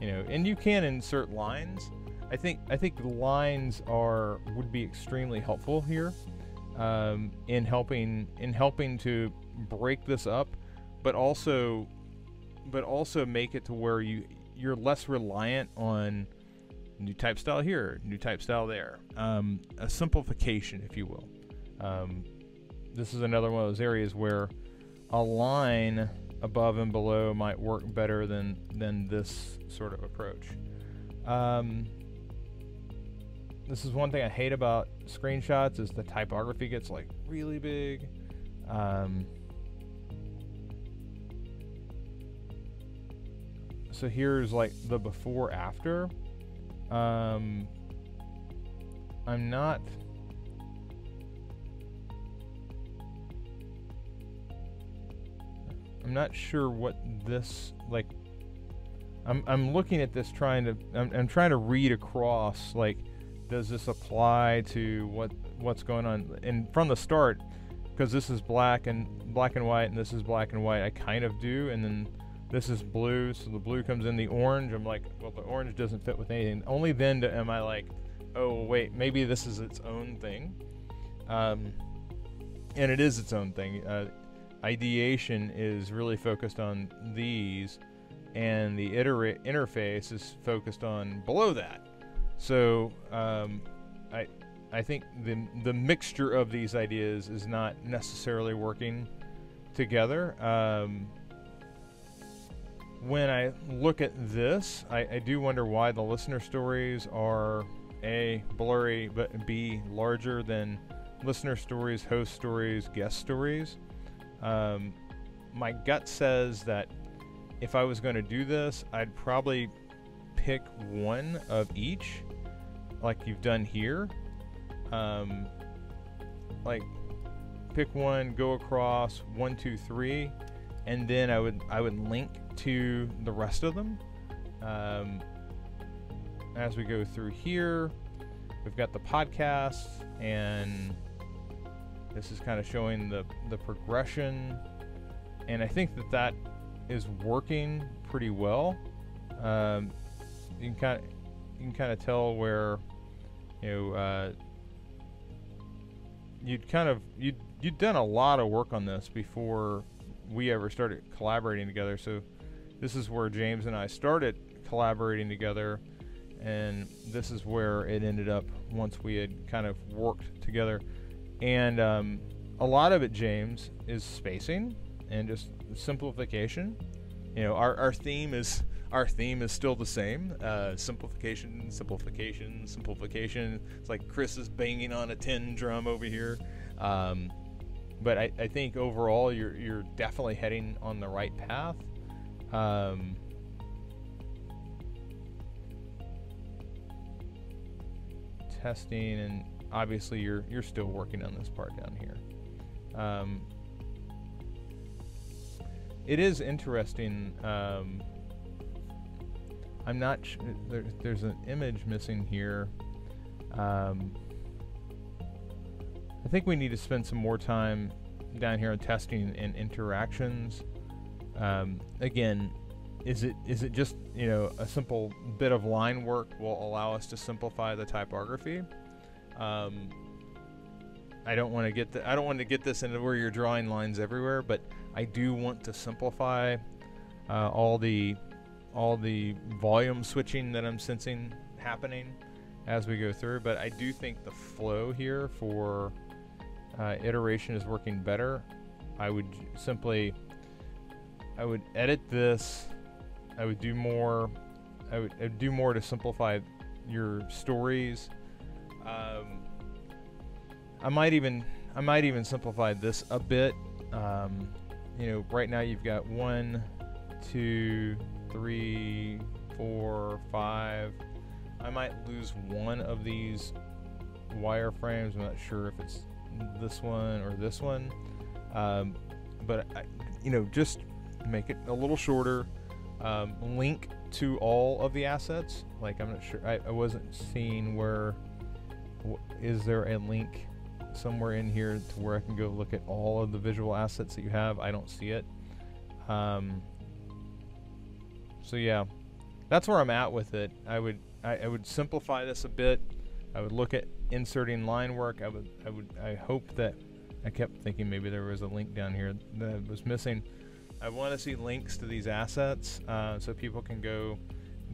you know, and you can insert lines I think I think the lines are would be extremely helpful here um, in helping in helping to break this up, but also but also make it to where you you're less reliant on new type style here, new type style there. Um, a simplification, if you will. Um, this is another one of those areas where a line above and below might work better than than this sort of approach. Um, this is one thing I hate about screenshots is the typography gets like really big. Um, so here's like the before after. Um, I'm not. I'm not sure what this like. I'm I'm looking at this trying to I'm, I'm trying to read across like does this apply to what what's going on? And from the start, because this is black and black and white, and this is black and white, I kind of do, and then this is blue, so the blue comes in the orange. I'm like, well, the orange doesn't fit with anything. Only then do, am I like, oh wait, maybe this is its own thing, um, and it is its own thing. Uh, ideation is really focused on these, and the iterate interface is focused on below that. So um, I I think the the mixture of these ideas is not necessarily working together. Um, when I look at this, I, I, do wonder why the listener stories are a blurry, but b larger than listener stories, host stories, guest stories. Um, my gut says that if I was going to do this, I'd probably pick one of each, like you've done here. Um, like pick one, go across one, two, three, and then I would I would link to the rest of them. Um, as we go through here, we've got the podcast, and this is kind of showing the the progression, and I think that that is working pretty well. Um, you can kind of you can kind of tell where you know uh, you'd kind of you'd you'd done a lot of work on this before we ever started collaborating together. So this is where James and I started collaborating together, and this is where it ended up once we had kind of worked together. And um, a lot of it, James, is spacing and just simplification. You know, our, our theme is our theme is still the same: uh, simplification, simplification, simplification. It's like Chris is banging on a tin drum over here. Um, but I, I think overall you're you're definitely heading on the right path. Um, testing and obviously you're you're still working on this part down here. Um, it is interesting. Um, I'm not. Sh- there, there's an image missing here. Um, I think we need to spend some more time down here on testing and interactions. Um, again, is it is it just you know a simple bit of line work will allow us to simplify the typography? Um, I don't want to get the, I don't want to get this into where you're drawing lines everywhere, but I do want to simplify uh, all the all the volume switching that I'm sensing happening as we go through. But I do think the flow here for uh, iteration is working better. I would simply, I would edit this. I would do more. I would, I would do more to simplify your stories. Um, I might even, I might even simplify this a bit. Um, you know, right now you've got one, two, three, four, five. I might lose one of these wireframes. I'm not sure if it's this one or this one. Um, but, I, you know, just make it a little shorter. Um, link to all of the assets. Like, I'm not sure. I, I wasn't seeing where. Is there a link somewhere in here to where I can go look at all of the visual assets that you have? I don't see it. Um, so yeah, that's where I'm at with it. I would I, I would simplify this a bit. I would look at inserting line work. I would I would I hope that I kept thinking maybe there was a link down here that was missing. I want to see links to these assets uh, so people can go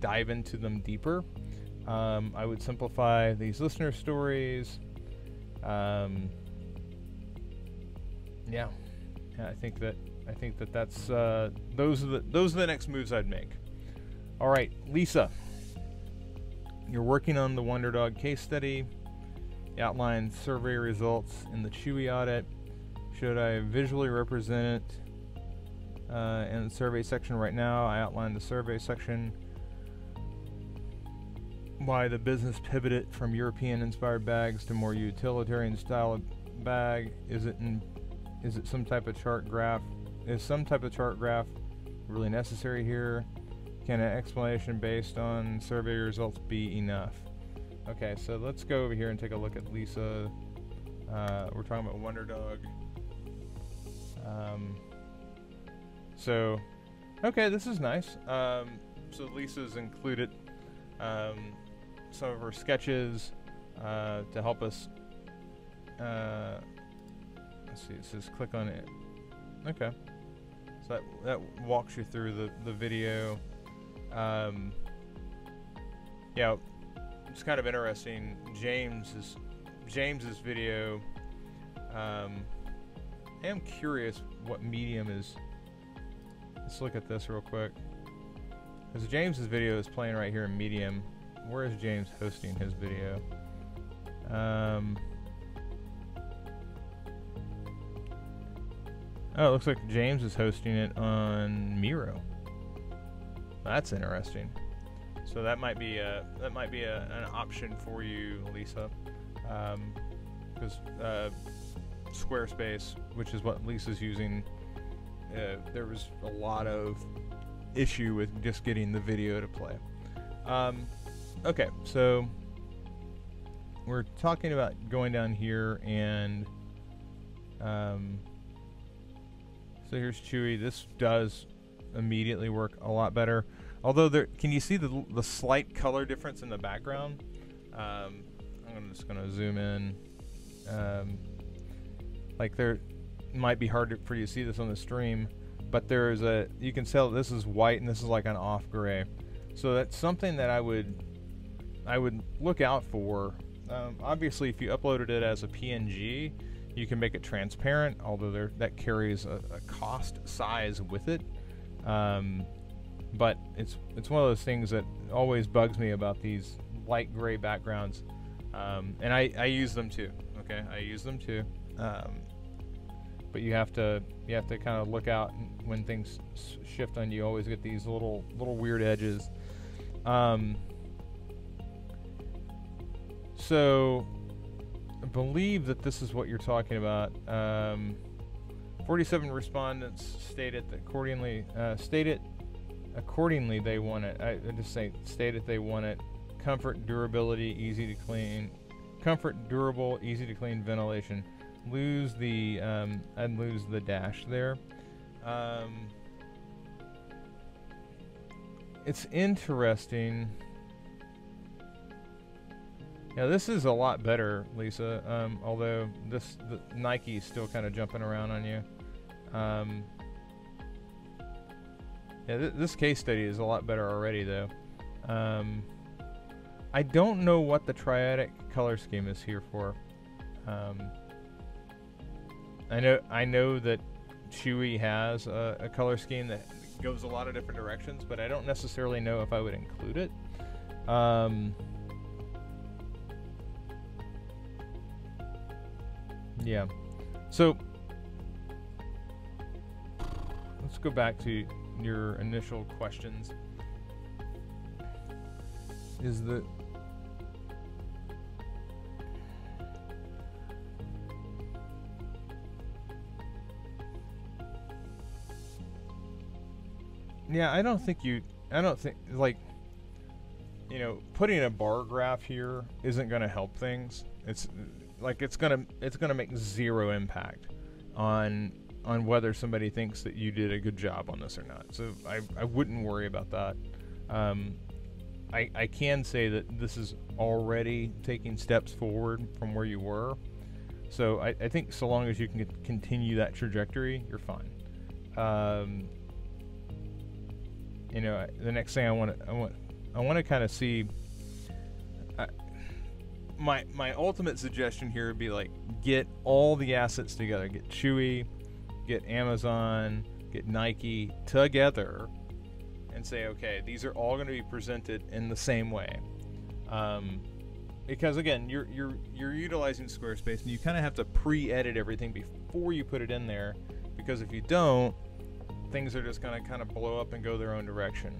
dive into them deeper. Um, I would simplify these listener stories. Um, yeah, yeah, I think that I think that that's uh, those are the those are the next moves I'd make. All right, Lisa, you're working on the Wonder Dog case study. You outlined survey results in the Chewy audit. Should I visually represent it uh, in the survey section right now? I outlined the survey section. Why the business pivoted from European-inspired bags to more utilitarian style bag? Is it in, is it some type of chart graph? Is some type of chart graph really necessary here? Can an explanation based on survey results be enough? Okay, so let's go over here and take a look at Lisa. Uh, we're talking about Wonder Dog. Um, so, okay, this is nice. Um, so Lisa's included um, some of her sketches uh, to help us. Uh, let's see, it says click on it. Okay. So that, that walks you through the, the video. Um, yeah, it's kind of interesting. James's James's video. Um, I am curious what medium is. Let's look at this real quick. Because James's video is playing right here in Medium. Where is James hosting his video? Um, Oh, it looks like James is hosting it on Miro. That's interesting. So that might be a that might be a, an option for you, Lisa, because um, uh, Squarespace, which is what Lisa's using, uh, there was a lot of issue with just getting the video to play. Um, okay, so we're talking about going down here and um, so here's Chewy. This does immediately work a lot better. Although there, can you see the the slight color difference in the background? Um, I'm just gonna zoom in. Um, like there might be hard for you to see this on the stream, but there is a you can tell this is white and this is like an off gray. So that's something that I would I would look out for. Um, obviously, if you uploaded it as a PNG, you can make it transparent, although there, that carries a, a, cost size with it. Um, but it's it's one of those things that always bugs me about these light gray backgrounds, um, and I, I use them too. Okay, I use them too. Um, but you have to you have to kind of look out when things shift on you. You always get these little little weird edges. Um, so I believe that this is what you're talking about. Um, 47 respondents stated that accordingly uh, stated accordingly they want it. I, I just say stated they want it. Comfort, durability, easy to clean. Comfort, durable, easy to clean ventilation. Lose the um, I'd lose the dash there. Um, it's interesting. Yeah, this is a lot better, Lisa. Um, although this the Nike is still kind of jumping around on you. Um, yeah, th this case study is a lot better already, though. Um, I don't know what the triadic color scheme is here for. Um, I know I know that Chewy has a, a color scheme that goes a lot of different directions, but I don't necessarily know if I would include it. Um, Yeah. So let's go back to your initial questions. Is the Yeah, I don't think you I don't think like you know, putting a bar graph here isn't going to help things. It's like it's gonna it's gonna make zero impact on on whether somebody thinks that you did a good job on this or not. So I, I wouldn't worry about that. Um, I, I can say that this is already taking steps forward from where you were. So I, I think so long as you can continue that trajectory, you're fine. Um, you know, the next thing I want to I want I want to kind of see my my ultimate suggestion here would be like get all the assets together. Get Chewy, get Amazon, get Nike together, and say, okay, these are all going to be presented in the same way. Um, because again, you're you're you're utilizing Squarespace, and you kind of have to pre-edit everything before you put it in there. Because if you don't, things are just going to kind of blow up and go their own direction.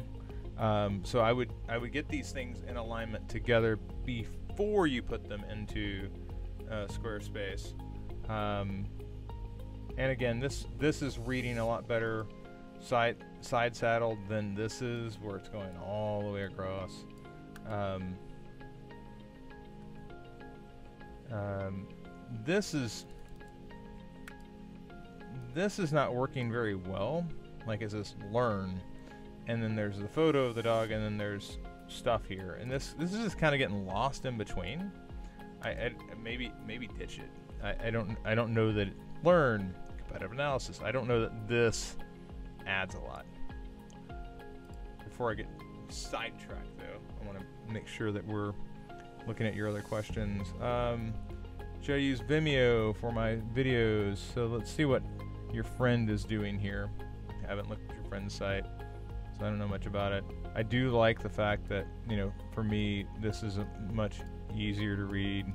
Um, so I would I would get these things in alignment together before you put them into uh, Squarespace. Um, and again, this this is reading a lot better side side saddled than this is, where it's going all the way across. Um, um, this is this is not working very well. Like it says learn, and then there's the photo of the dog, and then there's stuff here, and this this is just kind of getting lost in between. I, I, maybe maybe ditch it. I, I don't I don't know that learn competitive analysis. I don't know that this adds a lot. Before I get sidetracked, though, I want to make sure that we're looking at your other questions. Um, should I use Vimeo for my videos? So let's see what your friend is doing here. I haven't looked at your friend's site, so I don't know much about it. I do like the fact that you know, for me, this is much easier to read.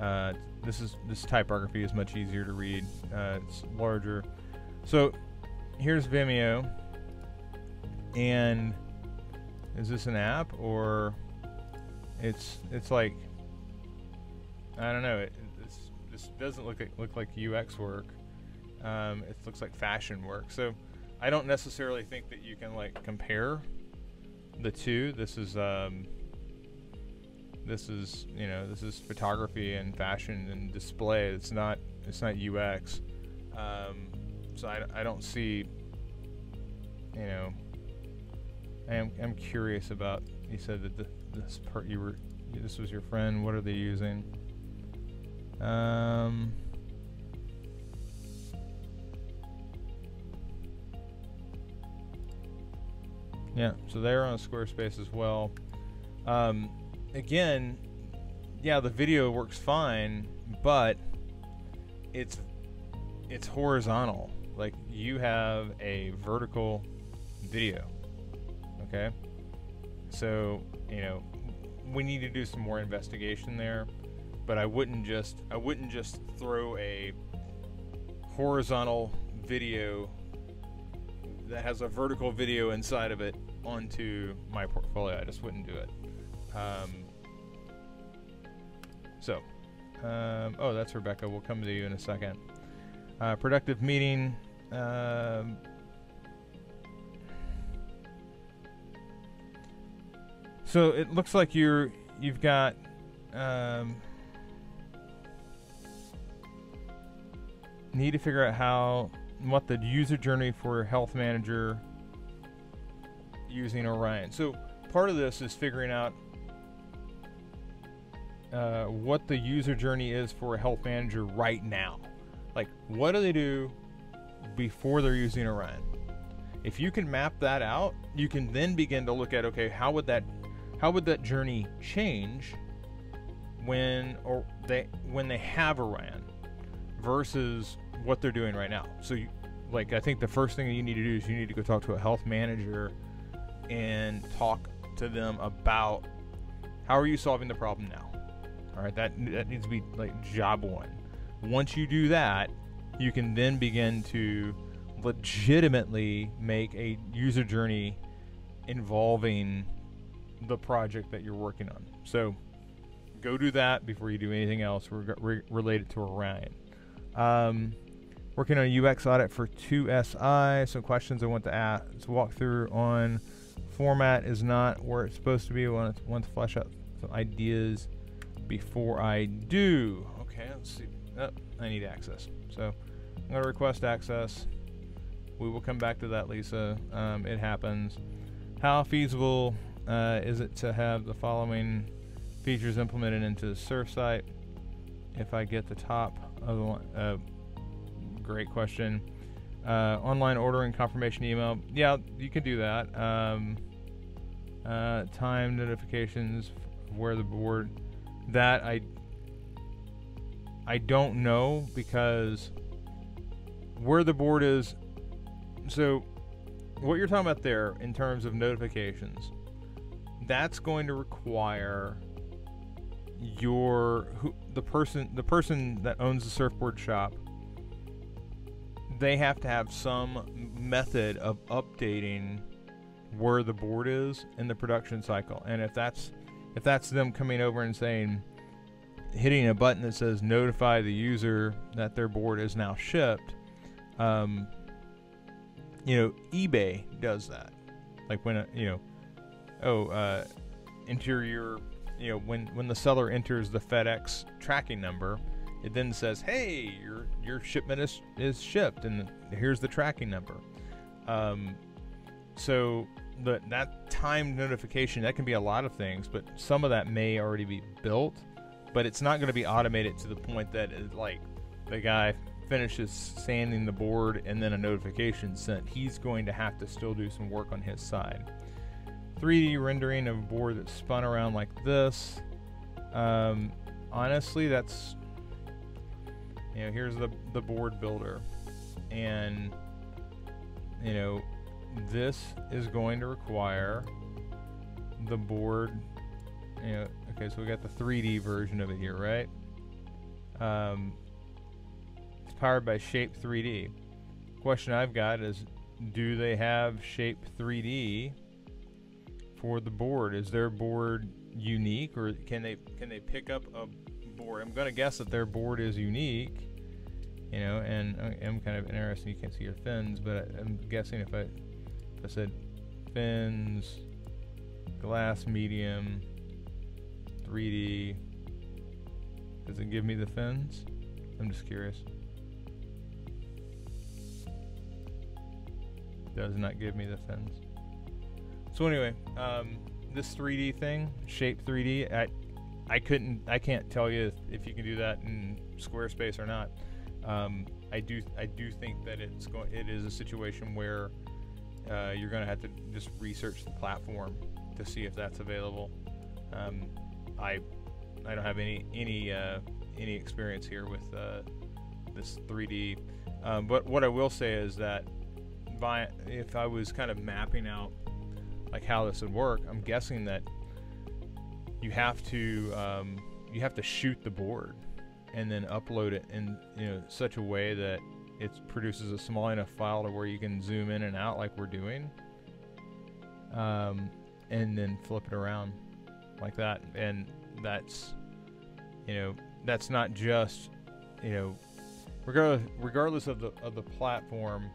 Uh, this is this typography is much easier to read. Uh, it's larger, So here's Vimeo, and is this an app or it's it's like I don't know. It, this doesn't look like, look like UX work. Um, it looks like fashion work. So I don't necessarily think that you can like compare the two. This is um, this is you know this is photography and fashion and display. It's not it's not UX. Um, so I, I don't see you know I am I'm curious about you said that the, this part you were this was your friend what are they using um Yeah, so they're on Squarespace as well. Um, again, yeah, the video works fine, but it's it's horizontal. Like you have a vertical video. Okay? So, you know, we need to do some more investigation there, but I wouldn't just I wouldn't just throw a horizontal video that has a vertical video inside of it onto my portfolio. I just wouldn't do it. Um, so, um, oh, that's Rebecca. We'll come to you in a second. Uh, productive meeting. Um, so it looks like you're you've got um, need to figure out how what the user journey for a health manager using Orion. So part of this is figuring out uh, what the user journey is for a health manager right now. Like, what do they do before they're using Orion? If you can map that out, you can then begin to look at okay, how would that how would that journey change when or they when they have Orion versus what they're doing right now. So, you, like, I think the first thing that you need to do is you need to go talk to a health manager and talk to them about how are you solving the problem now. All right, that that needs to be like job one. Once you do that, you can then begin to legitimately make a user journey involving the project that you're working on. So go do that before you do anything else re- re- related to Orion. Um, working on a UX audit for 2SI. Some questions I want to ask, walk through on format is not where it's supposed to be. I want to, want to flesh out some ideas before I do. Okay, let's see. Oh, I need access. So I'm going to request access. We will come back to that, Lisa. Um, it happens. How feasible uh, is it to have the following features implemented into the surf site? If I get the top of the one, uh, great question. Uh, online ordering confirmation email. Yeah, you can do that. Um, uh, time notifications where the board that I I don't know because where the board is so what you're talking about there in terms of notifications that's going to require your who, the person the person that owns the surfboard shop they have to have some method of updating where the board is in the production cycle. And if that's if that's them coming over and saying hitting a button that says notify the user that their board is now shipped, um, you know, eBay does that. Like when a, you know, oh, uh, interior, you know, when when the seller enters the FedEx tracking number, it then says, "Hey, your your shipment is is shipped, and here's the tracking number." Um, so the that timed notification that can be a lot of things, but some of that may already be built, but it's not going to be automated to the point that it, like the guy finishes sanding the board and then a notification sent. He's going to have to still do some work on his side. 3D rendering of a board that's spun around like this. Um, honestly, that's you know here's the the board builder, and you know this is going to require the board you know, okay so we got the 3d version of it here right um, it's powered by shape 3d question I've got is, do they have Shape 3D for the board? Is their board unique, or can they can they pick up a board? I'm gonna guess that their board is unique, you know. And I'm kind of interested. You can't see your fins, but I'm guessing if I if I said fins, glass medium, 3D, does it give me the fins? I'm just curious. Does not give me the fins. So anyway, um, this 3D thing, Shape 3D, I, I couldn't, I can't tell you if you can do that in Squarespace or not. Um, I do, I do think that it's going, it is a situation where uh, you're going to have to just research the platform to see if that's available. Um, I, I don't have any any uh, any experience here with uh, this 3D, um, but what I will say is that if I was kind of mapping out like how this would work, I'm guessing that you have to um, you have to shoot the board and then upload it in you know such a way that it produces a small enough file to where you can zoom in and out like we're doing, um, and then flip it around like that. And that's you know that's not just you know regardless regardless of the of the platform,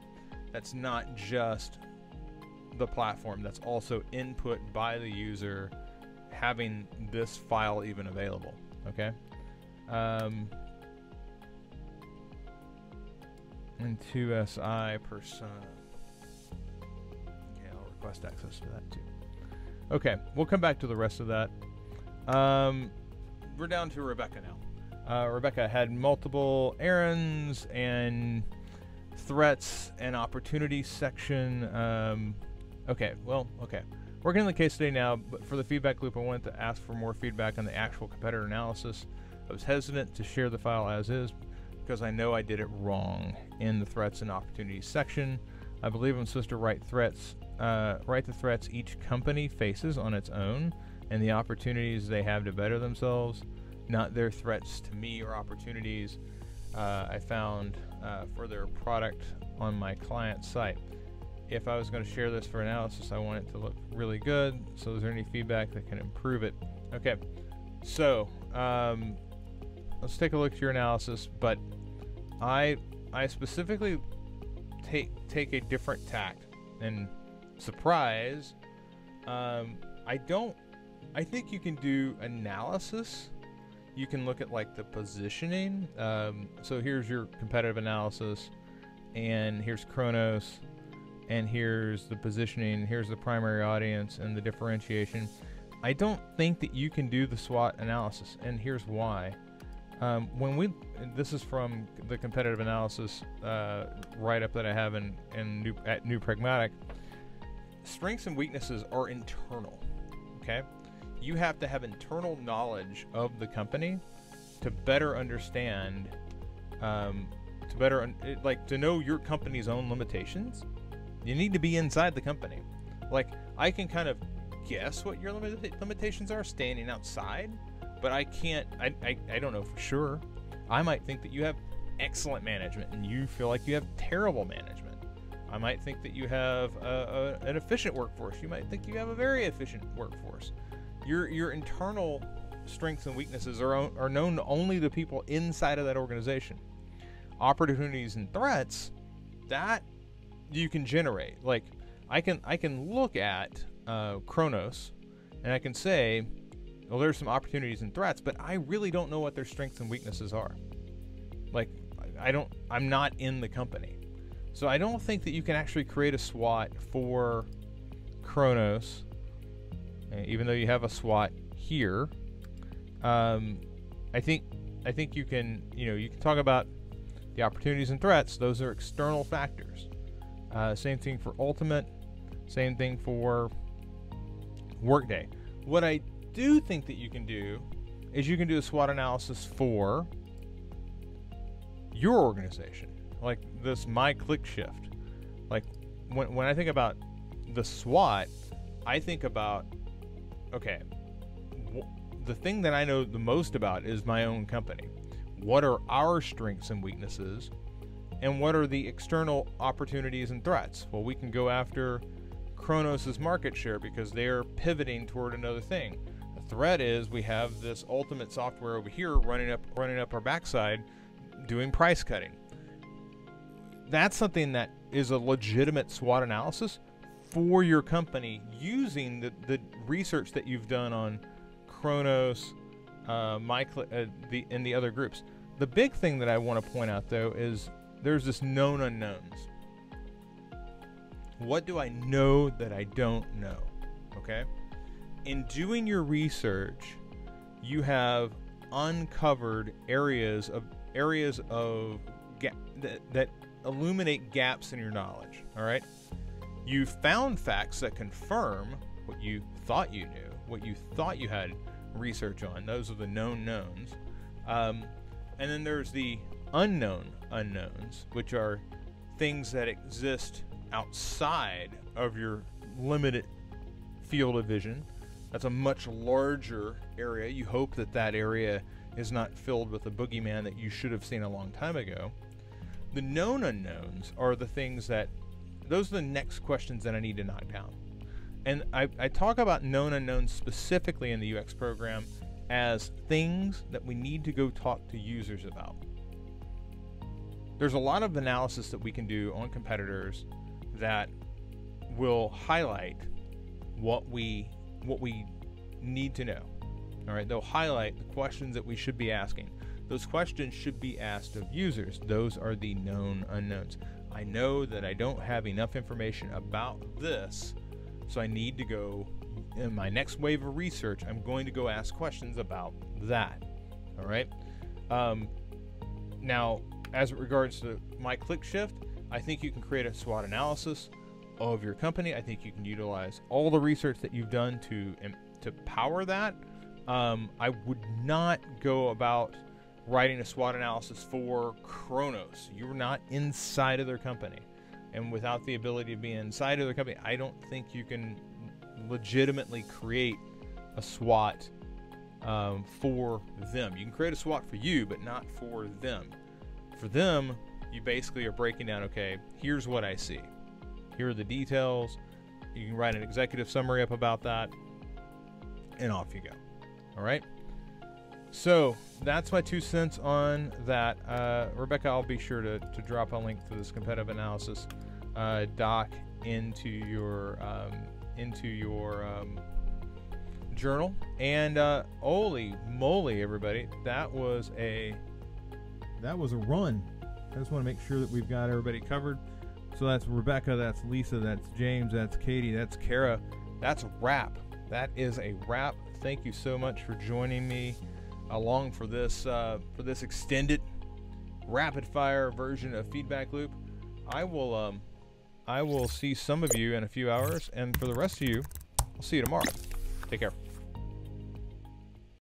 that's not just the platform. That's also input by the user having this file even available. Okay. Um, and 2SI persona. Yeah, I'll request access to that too. Okay, we'll come back to the rest of that. Um, we're down to Rebecca now. Uh, Rebecca had multiple errands and threats and opportunities section. Um, okay, well, okay. Working on the case today now, but for the feedback loop, I wanted to ask for more feedback on the actual competitor analysis. I was hesitant to share the file as is because I know I did it wrong in the threats and opportunities section. I believe I'm supposed to write threats, uh, write the threats each company faces on its own and the opportunities they have to better themselves, not their threats to me or opportunities uh, I found uh, for their product on my client site. If I was going to share this for analysis, I want it to look really good. So, is there any feedback that can improve it? Okay, so um, let's take a look at your analysis. But I I specifically take take a different tact and surprise. Um, I don't. I think you can do analysis you can look at like the positioning. Um, so here's your competitive analysis, and here's Kronos, and here's the positioning, here's the primary audience, and the differentiation. I don't think that you can do the SWOT analysis, and here's why. Um, when we, this is from the competitive analysis uh, write up that I have in, in new, at New Pragmatic. Strengths and weaknesses are internal. Okay, you have to have internal knowledge of the company to better understand, um, to better like to know your company's own limitations. You need to be inside the company. Like I can kind of guess what your limit- limitations are standing outside, but I can't. I, I I don't know for sure. I might think that you have excellent management and you feel like you have terrible management. I might think that you have a, a, an efficient workforce. You might think you have a very efficient workforce your your internal strengths and weaknesses are are known only to people inside of that organization. Opportunities and threats that you can generate. Like I can I can look at uh, Kronos and I can say, well, there's some opportunities and threats, but I really don't know what their strengths and weaknesses are. Like I don't I'm not in the company. So I don't think that you can actually create a SWOT for Kronos even though you have a SWOT here, um, I think I think you can you know you can talk about the opportunities and threats. Those are external factors. Uh, same thing for Ultimate. Same thing for Workday. What I do think that you can do is you can do a SWOT analysis for your organization, like this my click shift. Like when when I think about the SWOT, I think about okay, the thing that I know the most about is my own company. What are our strengths and weaknesses? And what are the external opportunities and threats? Well, we can go after Kronos' market share because they're pivoting toward another thing. Threat is we have this ultimate software over here running up running up our backside doing price cutting. That's something that is a legitimate SWOT analysis for your company using the, the research that you've done on Kronos, uh, my, uh, the, and the other groups. The big thing that I want to point out though is there's this known unknowns. What do I know that I don't know? Okay? In doing your research, you have uncovered areas of areas of ga- that, that illuminate gaps in your knowledge. All right? You found facts that confirm what you thought you knew, what you thought you had research on. Those are the known knowns. Um, and then there's the unknown unknowns, which are things that exist outside of your limited field of vision. That's a much larger area. You hope that that area is not filled with a boogeyman that you should have seen a long time ago. The known unknowns are the things that, those are the next questions that I need to knock down. And I, I talk about known unknowns specifically in the UX program as things that we need to go talk to users about. There's a lot of analysis that we can do on competitors that will highlight what we what we need to know. All right, they'll highlight the questions that we should be asking. Those questions should be asked of users. Those are the known unknowns. I know that I don't have enough information about this, so I need to go in my next wave of research. I'm going to go ask questions about that. All right. Um, now, as it regards to my click shift, I think you can create a SWOT analysis of your company. I think you can utilize all the research that you've done to to power that. Um, I would not go about writing a SWOT analysis for Kronos. You're not inside of their company. And without the ability to be inside of their company, I don't think you can legitimately create a SWOT um, for them. You can create a SWOT for you, but not for them. For them, you basically are breaking down okay, here's what I see. Here are the details. You can write an executive summary up about that, and off you go. All right. So that's my two cents on that. Uh, Rebecca, I'll be sure to, to drop a link to this competitive analysis uh, doc into your um, into your um, journal. And uh, holy moly, everybody, that was a that was a run. I just want to make sure that we've got everybody covered. So that's Rebecca, that's Lisa, that's James, that's Katie, that's Kara. That's a wrap. That is a wrap. Thank you so much for joining me along for this uh, for this extended rapid fire version of feedback loop. I will um, I will see some of you in a few hours, and for the rest of you, I'll see you tomorrow. Take care.